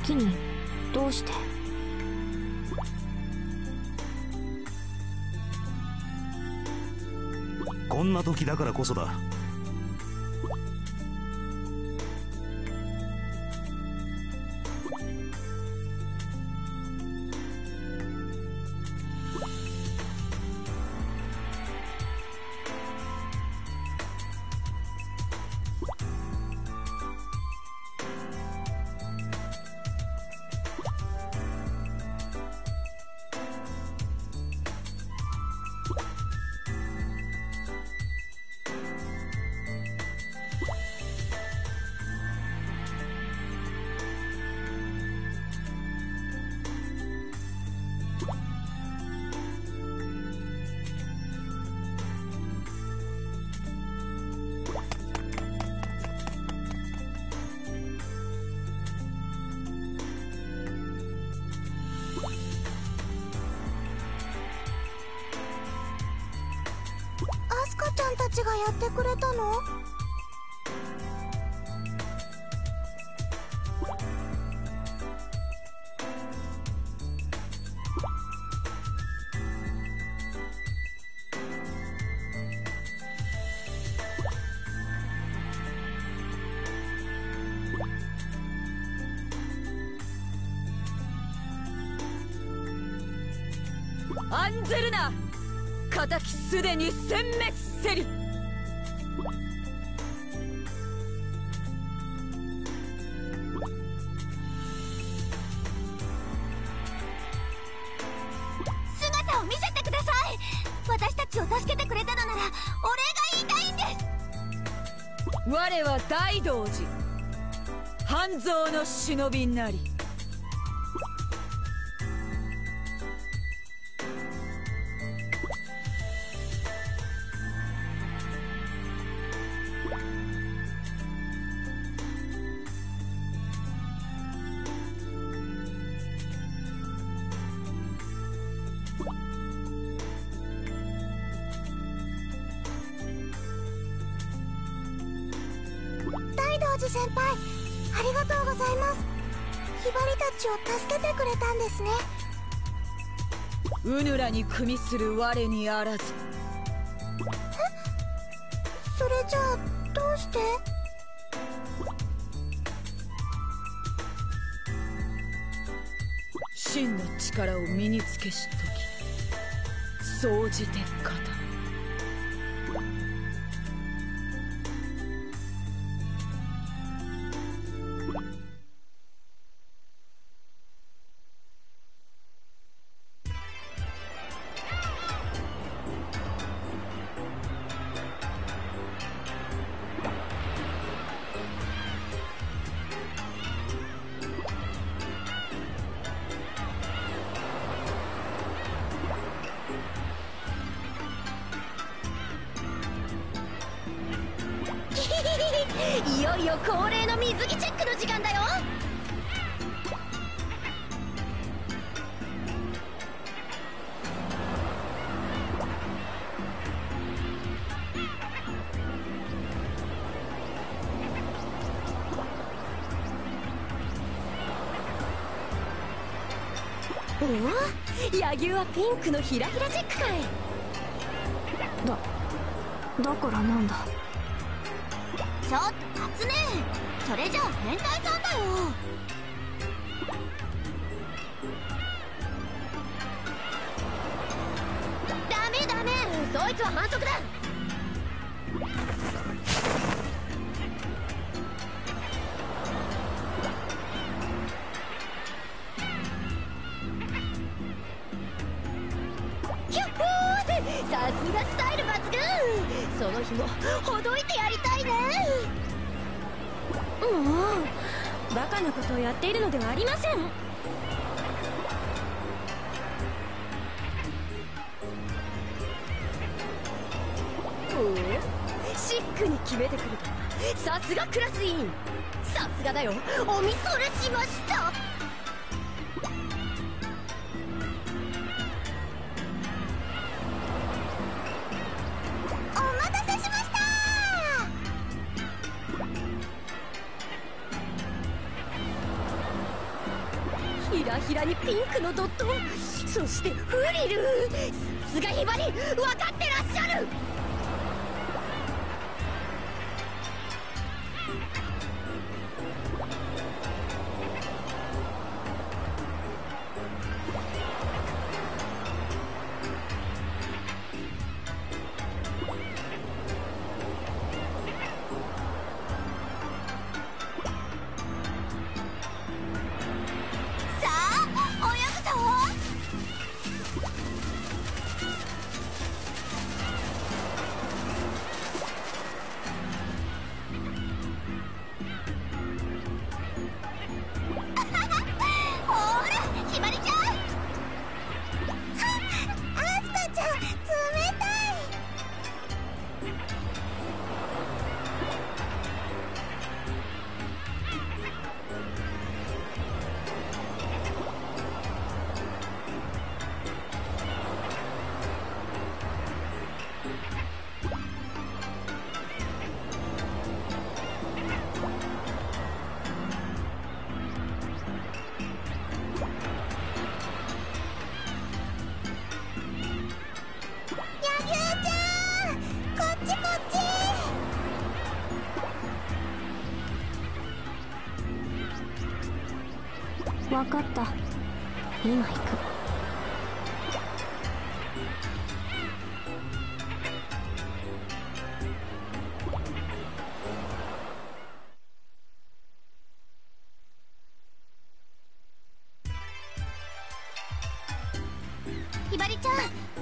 時にどうして？こんな時だからこそだ。王子半蔵の忍びなり。先輩ありがとうございます。ひばりたちを助けてくれたんですね。うぬらに組みする我にあらず。それじゃあどうして？真の力を身につけしとき総じて語牛はピンクのひらひらチェックかいだだからなんだ。ちょっと初音それじゃあ変態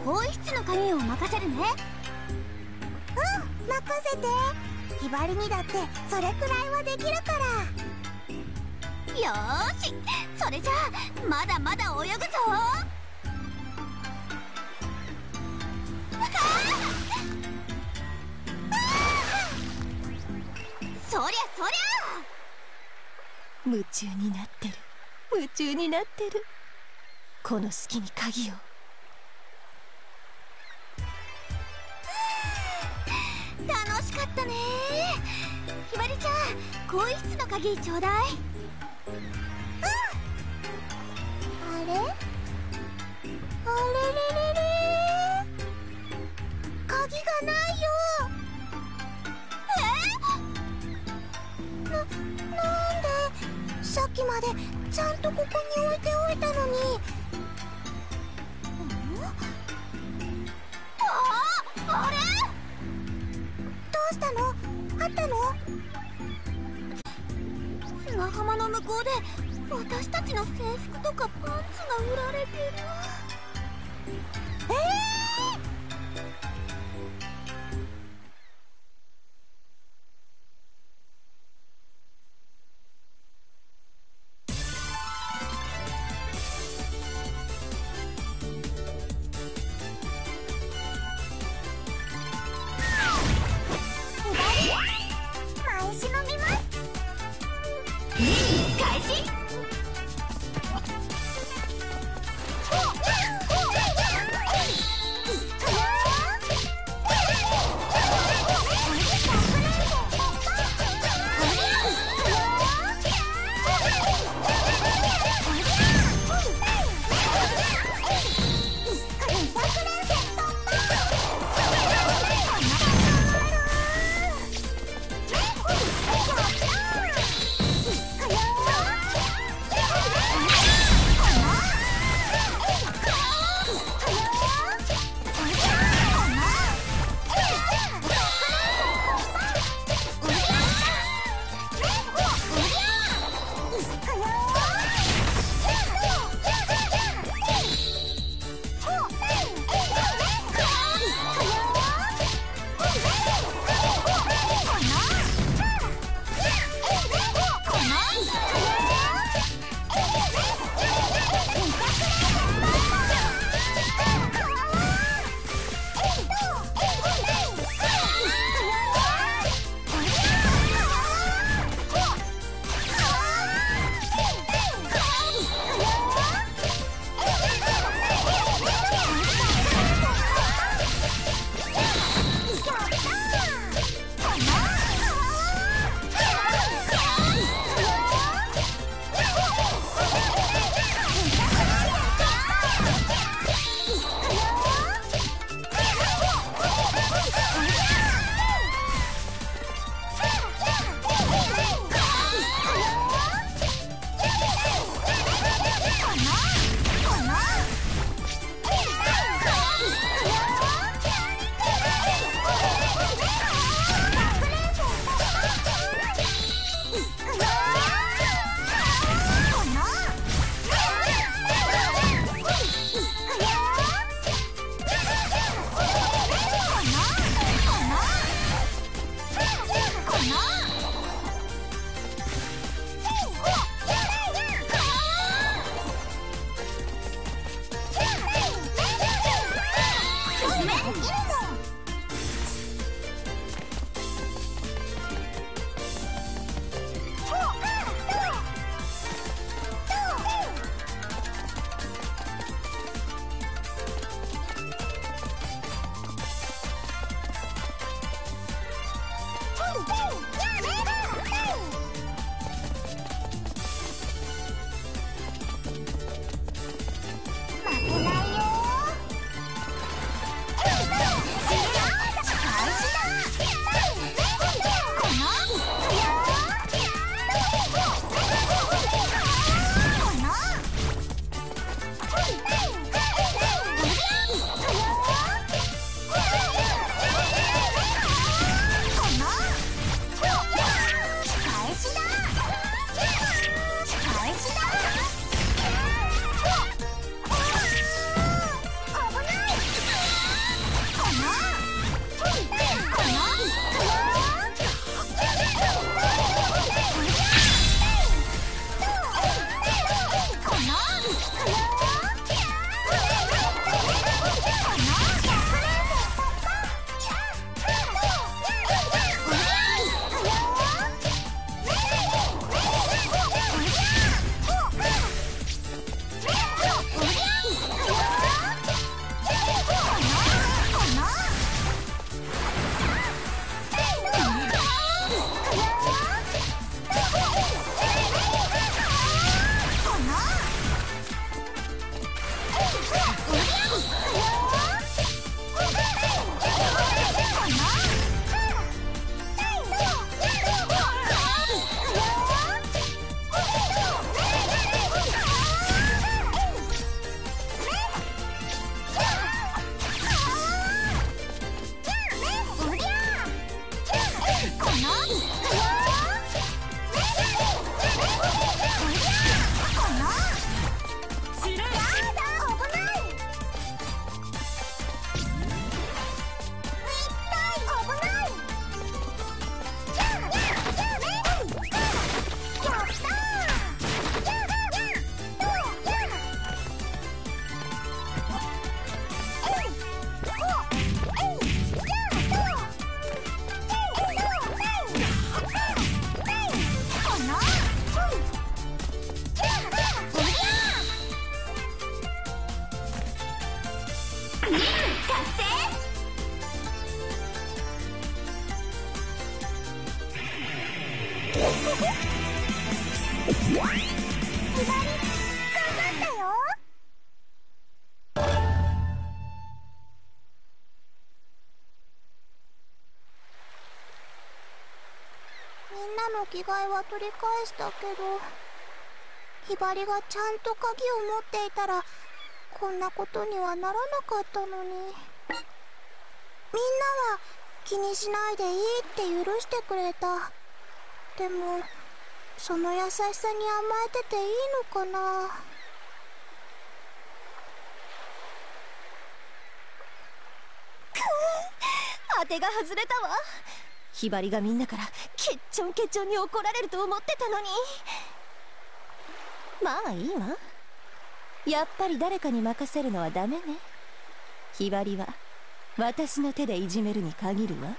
更衣室の鍵を任せるね。うん任せて。ひばりにだってそれくらいはできるから。よーし。それじゃあまだまだ泳ぐぞ。そりゃそりゃ。夢中になってる。夢中になってる。この隙に鍵を更衣室の鍵ちょうだい。うん。あれ？あれれれれ鍵がないよ。え？ななんで？さっきまでちゃんとここに置いておいたのに。ん？ああれ？どうしたの？あったの？砂浜の向こうで私たちの制服とかパンツが売られてる。えー！着替えは取り返したけどひばりがちゃんと鍵を持っていたらこんなことにはならなかったのに。みんなは気にしないでいいって許してくれた。でもその優しさに甘えてていいのかな。当てが外れたわ。ひばりがみんなからチョンケッチョンに怒られると思ってたのに。まあいいわ。やっぱり誰かに任せるのはダメね。ひばりは私の手でいじめるに限るわ。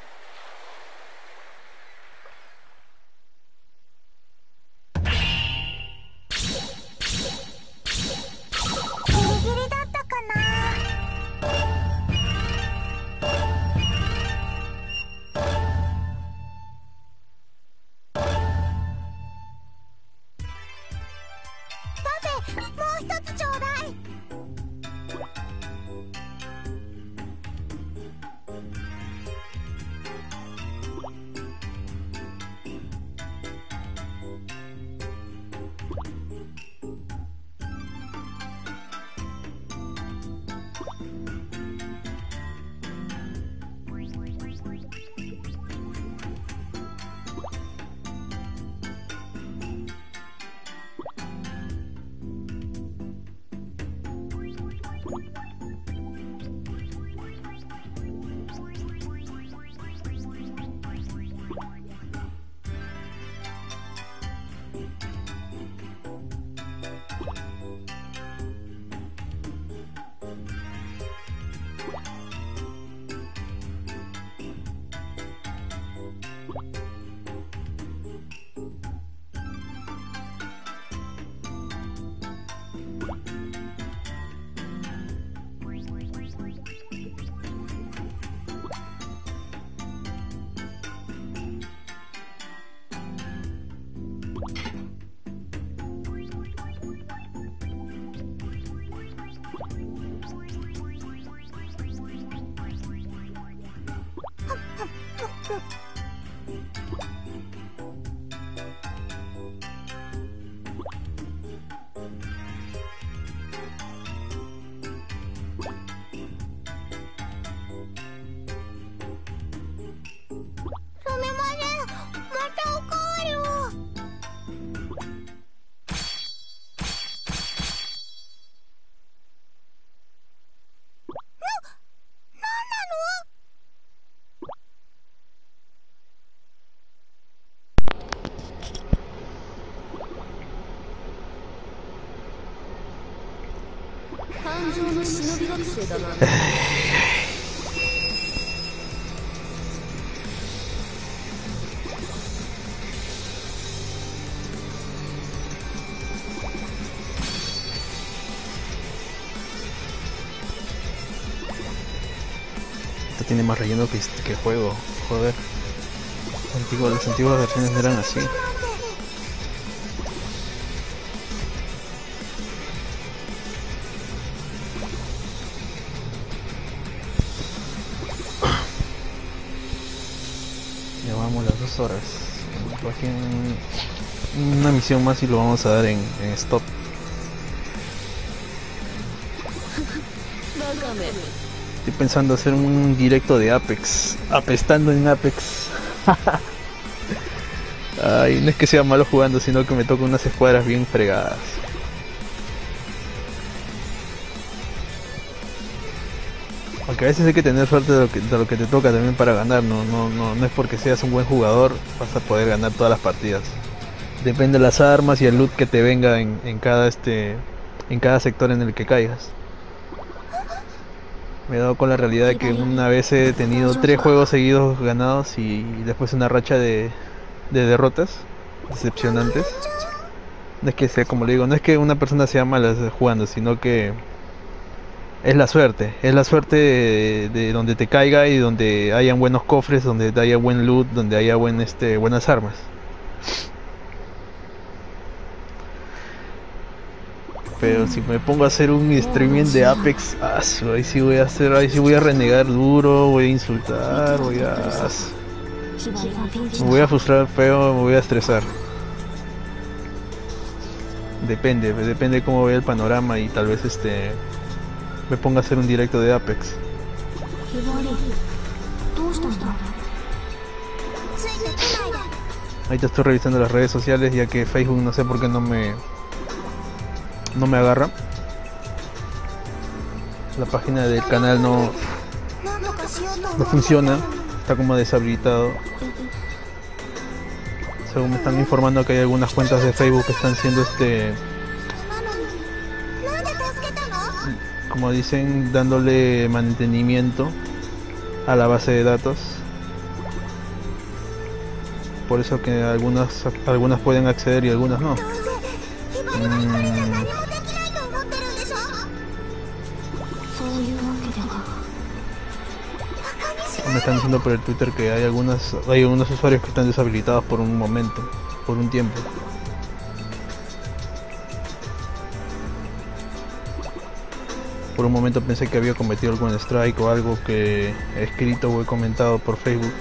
す Esto tiene más relleno que, el juego. Joder. Antiguo- las antiguas versiones eran así. una misión más y lo vamos a dar en, en stop. Estoy pensando hacer un directo de Apex, apestando en Apex. [LAUGHS] Ay, no es que sea malo jugando, sino que me toca unas escuadras bien fregadas. Aunque a veces hay que tener suerte de lo que, de lo que te toca también para ganar, no, no, no, no es porque seas un buen jugador vas a poder ganar todas las partidas. Depende de las armas y el loot que te venga en, en cada este en cada sector en el que caigas. Me he dado con la realidad de que una vez he tenido tres juegos seguidos ganados y después una racha de, de derrotas decepcionantes. No es que sea, como le digo, no es que una persona sea mala jugando, sino que es la suerte. Es la suerte de, de donde te caiga y donde hayan buenos cofres, donde haya buen loot, donde haya buen, este, buenas armas. Pero si me pongo a hacer un streaming de Apex, su, ahí sí voy a hacer, ahí sí voy a renegar duro, voy a insultar, voy a... Me voy a frustrar feo, me voy a estresar. Depende, depende cómo vea el panorama y tal vez este me ponga a hacer un directo de Apex. Ahorita estoy revisando las redes sociales ya que Facebook no sé por qué no me no me agarra. La página del canal no no funciona, está como deshabilitado. Según me están informando que hay algunas cuentas de Facebook que están siendo este como dicen, dándole mantenimiento a la base de datos. Por eso que algunas algunas pueden acceder y algunas no. どうせひばりは一人じゃ何もできないと思ってるんでしょそういうわけではバカにし Me están diciendo por el Twitter que hay algunas hay algunos usuarios que están deshabilitados por un momento, por un tiempo. Por un momento pensé que había cometido algún strike o algo que he escrito o he comentado por Facebook.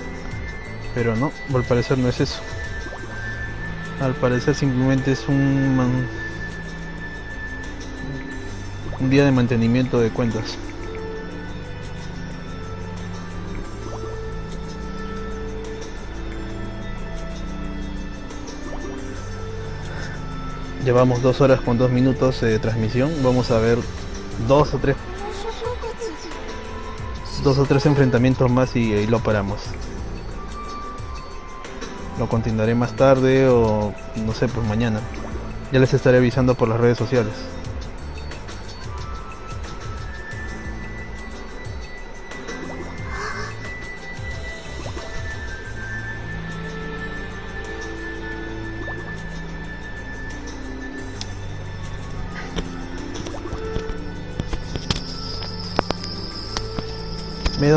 Pero no, al parecer no es eso. Al parecer simplemente es un un día de mantenimiento de cuentas. Llevamos dos horas con dos minutos de transmisión. Vamos a ver dos o tres, dos o tres enfrentamientos más y, y lo paramos. Lo continuaré más tarde o no sé, pues mañana. Ya les estaré avisando por las redes sociales.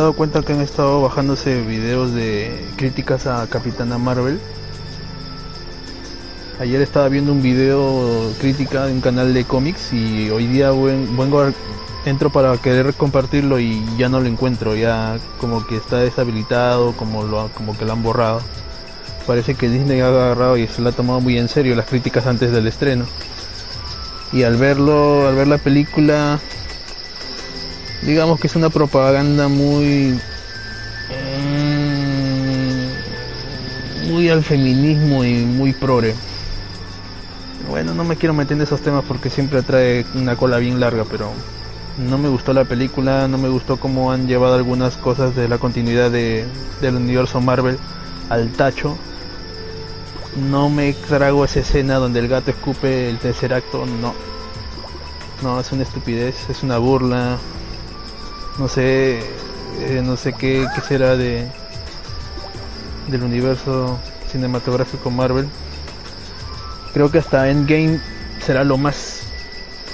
Dado cuenta que han estado bajándose videos de críticas a Capitana Marvel. Ayer estaba viendo un video crítica de un canal de cómics y hoy día buen- a- entro para querer compartirlo y ya no lo encuentro, ya como que está deshabilitado, como lo como que lo han borrado. Parece que Disney ha agarrado y se lo ha tomado muy en serio las críticas antes del estreno. Y al verlo, al ver la película, digamos que es una propaganda muy mm, muy al feminismo y muy progre. Bueno no me quiero meter en esos temas porque siempre atrae una cola bien larga pero no me gustó la película no me gustó cómo han llevado algunas cosas de la continuidad de, del universo Marvel al tacho. No me trago esa escena donde el gato escupe el tercer acto no. No es una estupidez es una burla no sé eh, no sé qué, qué será de del universo cinematográfico Marvel creo que hasta Endgame será lo más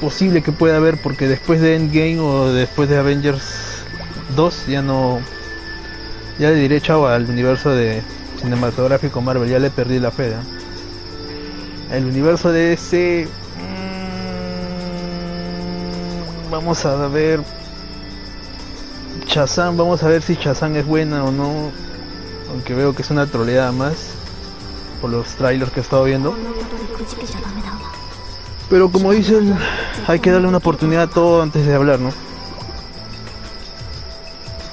posible que pueda haber porque después de Endgame o después de Avengers 2 ya no ya le diré chao al universo de cinematográfico Marvel ya le perdí la fe ¿eh? el universo de ese mm, vamos a ver Shazam, vamos a ver si Shazam es buena o no. Aunque veo que es una troleada más. Por los trailers que he estado viendo. Pero como dice el, hay que darle una oportunidad a todo antes de hablar, ¿no?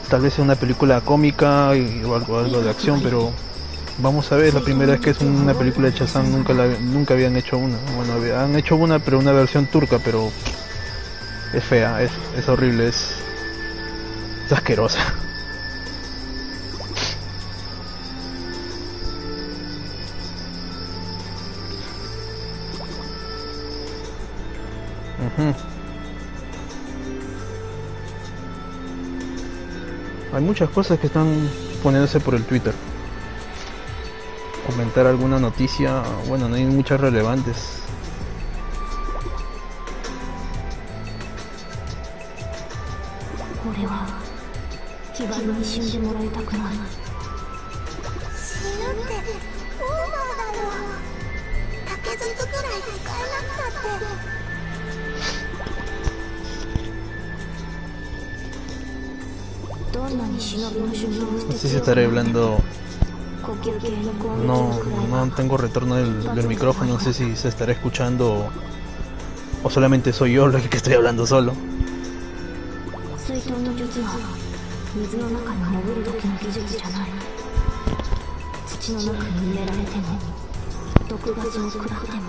Tal vez sea una película cómica y, o algo, de acción, pero vamos a ver, la primera vez que es una película de Shazam, nunca, la, nunca habían hecho una. Bueno, han hecho una, pero una versión turca, pero es fea, es, es horrible, es es asquerosa. Hay muchas cosas que están poniéndose por el Twitter. Comentar alguna noticia, bueno, no hay muchas relevantes. 気軽に死んでもらいたくない死ぬってオーバーだよ竹筒くらい使えなくたってどんなに忍びの修行をし No て sé si estaré hablando 呼吸系の攻撃 No, のくらい no は tengo retorno del, del micrófono, no sé si se estará escuchando o, o solamente soy yo el que estoy hablando solo. 水の中に潜る時の技術じゃない土の中に埋められても毒ガスを食らっても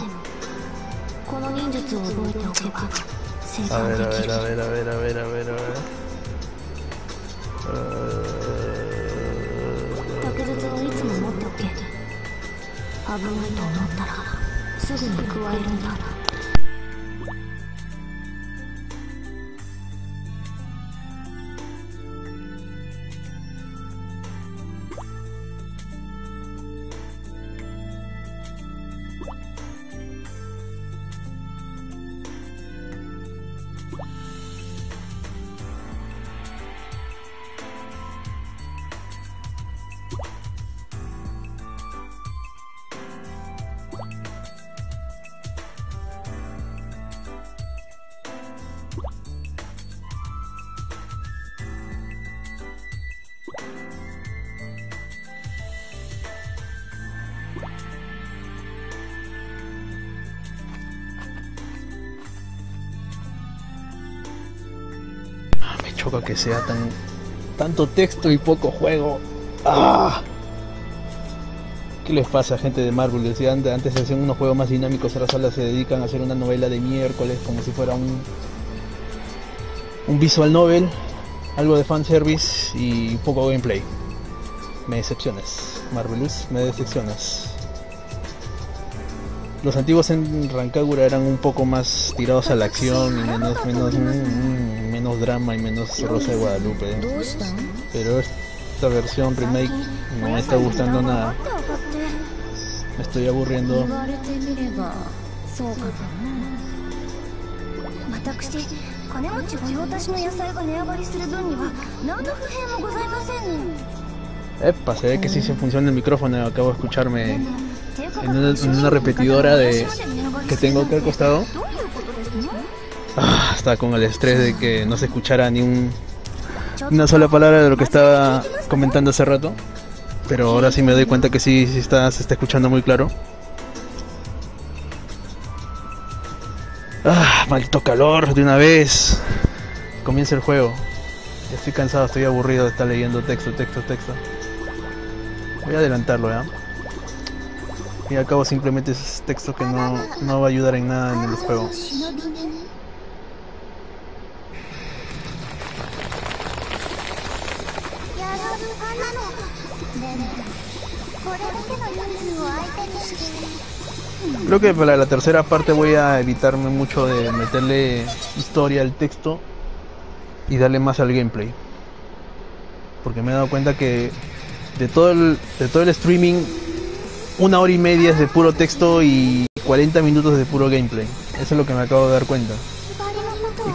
この忍術を覚えておけば生 A 還できる a ver, a ver, a ver, a ver, a ver. 竹筒をいつも持っておけ危ないと思ったらすぐに加えるんだ que sea tan tanto texto y poco juego. ¡Ah! ¿Qué les pasa, gente de Marvel? Decía antes, antes hacían unos juegos más dinámicos, ahora solo se dedican a hacer una novela de miércoles como si fuera un un visual novel, algo de fanservice y poco gameplay. Me decepciones, Marvelous, me decepciones. Los antiguos en Rancagura eran un poco más tirados a la acción y menos, menos, mm, mm, menos drama y menos Rosa de Guadalupe. Pero esta versión remake no me está gustando nada. Me estoy aburriendo. Epa, se ve que sí se funciona el micrófono, acabo de escucharme en una, en una repetidora de que tengo acá al costado. Con el estrés de que no se escuchara ni un, una sola palabra de lo que estaba comentando hace rato. Pero ahora sí me doy cuenta que sí, sí está, se está escuchando muy claro. Ah, maldito calor, de una vez. Comienza el juego. Ya estoy cansado, estoy aburrido de estar leyendo texto, texto, texto. Voy a adelantarlo, ¿ya? Y al cabo simplemente es texto que no, no va a ayudar en nada en el juego. Creo que para la tercera parte voy a evitarme mucho de meterle historia al texto y darle más al gameplay. Porque me he dado cuenta que de todo el, de todo el streaming, una hora y media es de puro texto y 40 minutos de puro gameplay. Eso es lo que me acabo de dar cuenta.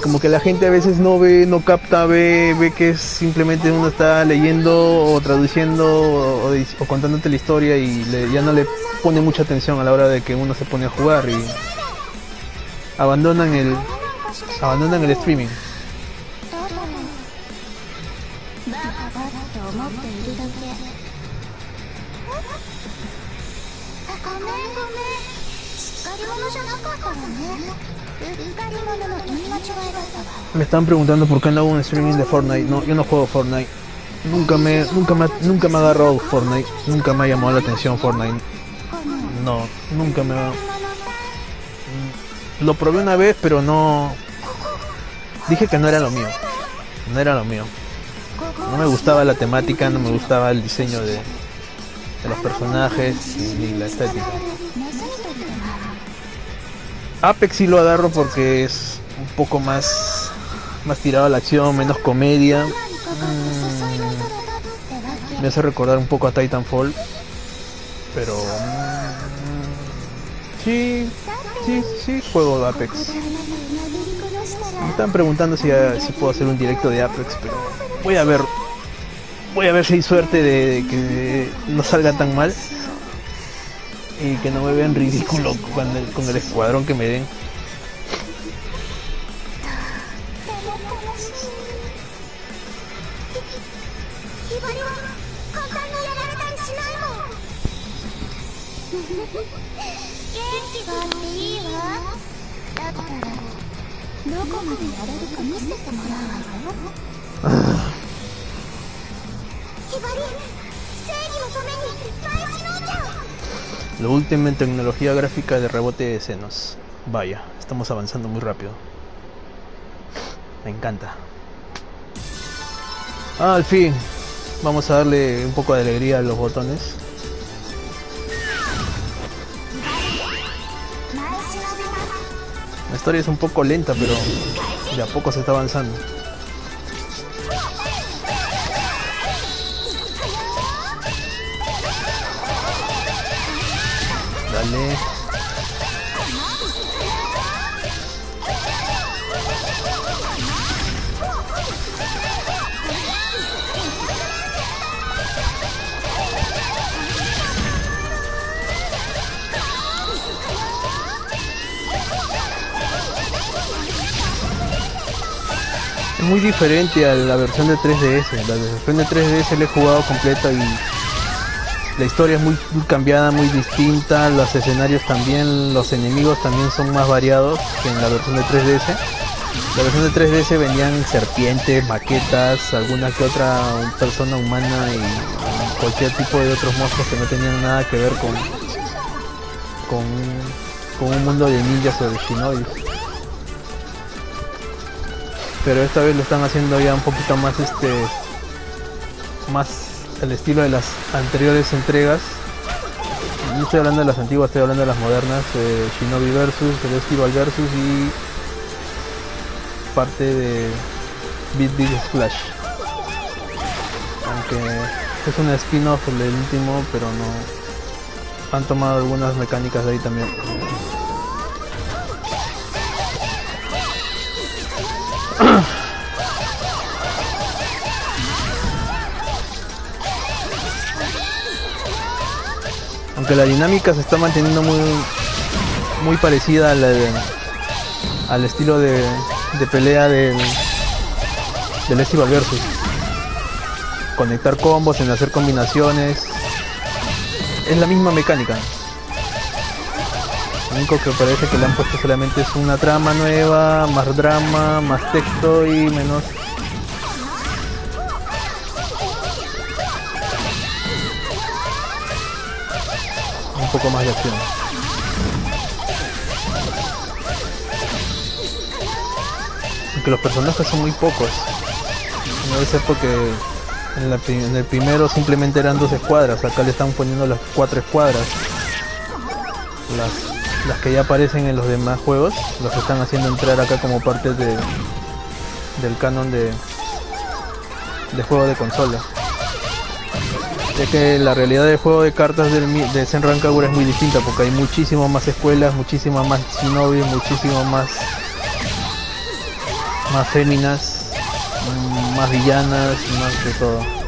Como que la gente a veces no ve, no capta, ve, ve que es simplemente uno está leyendo o traduciendo o contándote la historia y le- ya no le pone mucha atención a la hora de que uno se pone a jugar y abandonan el abandonan el streaming. Me están preguntando por qué no hago un streaming de Fortnite. No, yo no juego Fortnite. Nunca me, nunca me, nunca me ha Fortnite. Nunca me ha llamado la atención Fortnite. No, nunca me ha... Lo probé una vez, pero no... Dije que no era lo mío. No era lo mío. No me gustaba la temática, no me gustaba el diseño de, de los personajes ni la estética. Apex sí lo agarro porque es un poco más más tirado a la acción, menos comedia. Mm, me hace recordar un poco a Titanfall, pero mm, sí, sí, sí juego Apex. Me están preguntando si, si puedo hacer un directo de Apex, pero voy a ver, voy a ver si hay suerte de, de que no salga tan mal y que no me vean ridículo con el, con el escuadrón que me den. Gráfica de rebote de senos. Vaya, estamos avanzando muy rápido. Me encanta. Ah, al fin. Vamos a darle un poco de alegría a los botones. La historia es un poco lenta, pero de a poco se está avanzando. Diferente a la versión de 3DS. La versión de 3DS la he jugado completa y la historia es muy, cambiada, muy distinta. Los escenarios también, los enemigos también son más variados que en la versión de 3DS. La versión de 3DS venían serpientes, maquetas, alguna que otra persona humana y cualquier tipo de otros monstruos que no tenían nada que ver con, con, con un mundo de ninjas o de shinobis pero esta vez lo están haciendo ya un poquito más este más el estilo de las anteriores entregas. No estoy hablando de las antiguas estoy hablando de las modernas eh, Shinobi versus Celestial versus y parte de Beat Beat Splash. Aunque es un spin-off el último pero no han tomado algunas mecánicas de ahí también [CLEARS THROAT] aunque la dinámica se está manteniendo muy muy parecida al, al estilo de, de, pelea del del Estival Versus conectar combos en hacer combinaciones. Es la misma mecánica lo único que parece que le han puesto solamente es una trama nueva más drama más texto y menos un poco más de acción. Aunque los personajes son muy pocos. Debe ser porque en, en, el primero simplemente eran dos escuadras, acá le están poniendo las cuatro escuadras. Las, las que ya aparecen en los demás juegos, los están haciendo entrar acá como parte de, del canon de, de juego de consola ya que la realidad del juego de cartas de Senran Kagura es muy distinta porque hay muchísimas más escuelas, muchísimas más shinobi, muchísimas más más féminas, más villanas, más de todo.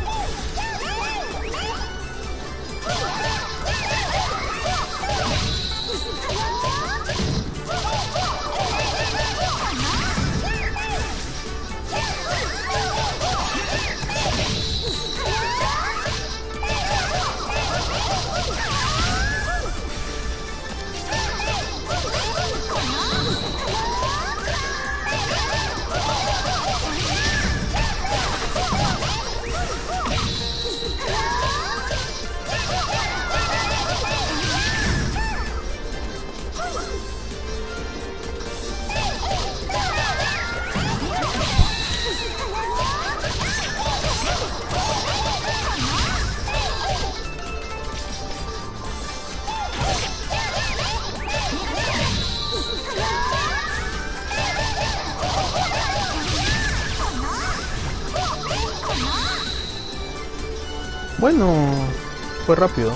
Fue rápido.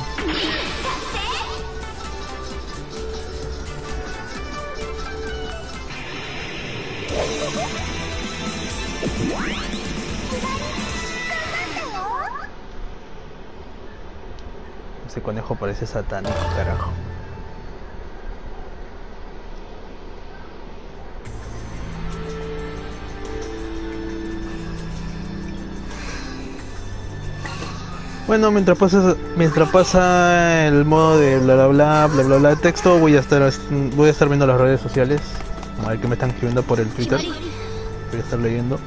Ese conejo parece satánico, carajo. Bueno, mientras pasa, mientras pasa el modo de bla bla bla bla bla bla de texto, voy a estar voy a estar viendo las redes sociales. A ver que me están escribiendo por el Twitter. Voy a estar leyendo.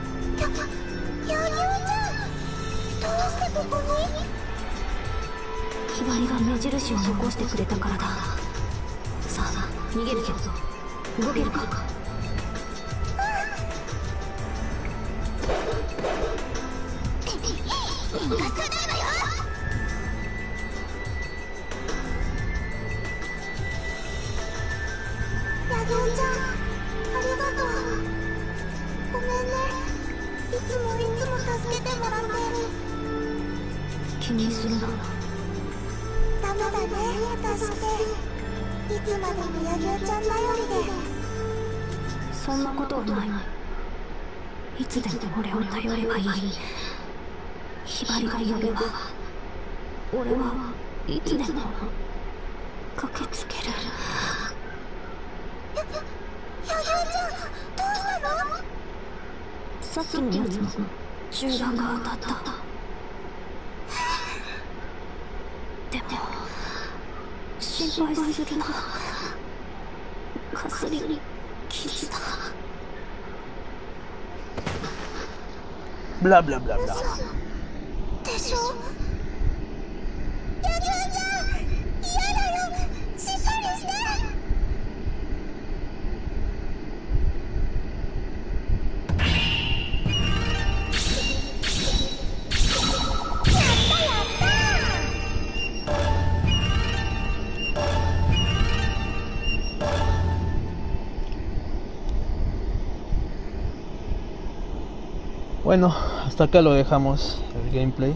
Acá lo dejamos el gameplay.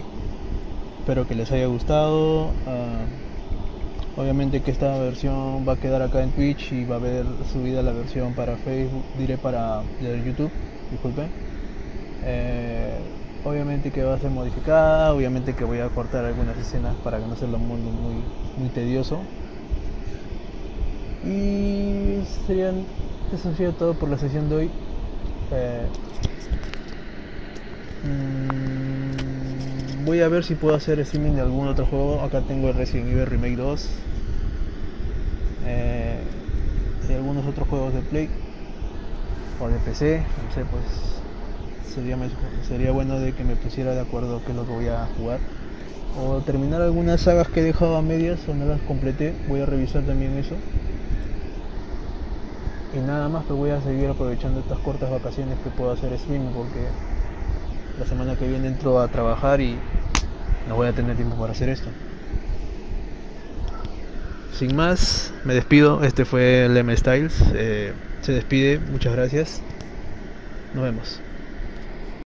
Espero que les haya gustado. Ah, obviamente que esta versión va a quedar acá en Twitch y va a haber subida la versión para Facebook, diré para YouTube, disculpen. Eh, obviamente que va a ser modificada, obviamente que voy a cortar algunas escenas para que no sea muy, muy, muy tedioso. Y serían, eso sería todo por la sesión de hoy. Eh, Mm, voy a ver si puedo hacer streaming de algún otro juego. Acá tengo el Resident Evil Remake 2. Eh, y algunos otros juegos de Play. O de PC. No sé, pues sería, sería bueno de que me pusiera de acuerdo qué es lo que voy a jugar. O terminar algunas sagas que he dejado a medias o no las completé. Voy a revisar también eso. Y nada más que voy a seguir aprovechando estas cortas vacaciones que puedo hacer streaming porque la semana que viene entro a trabajar y no voy a tener tiempo para hacer esto. Sin más, me despido. Este fue el M Styles. Eh, se despide. Muchas gracias. Nos vemos.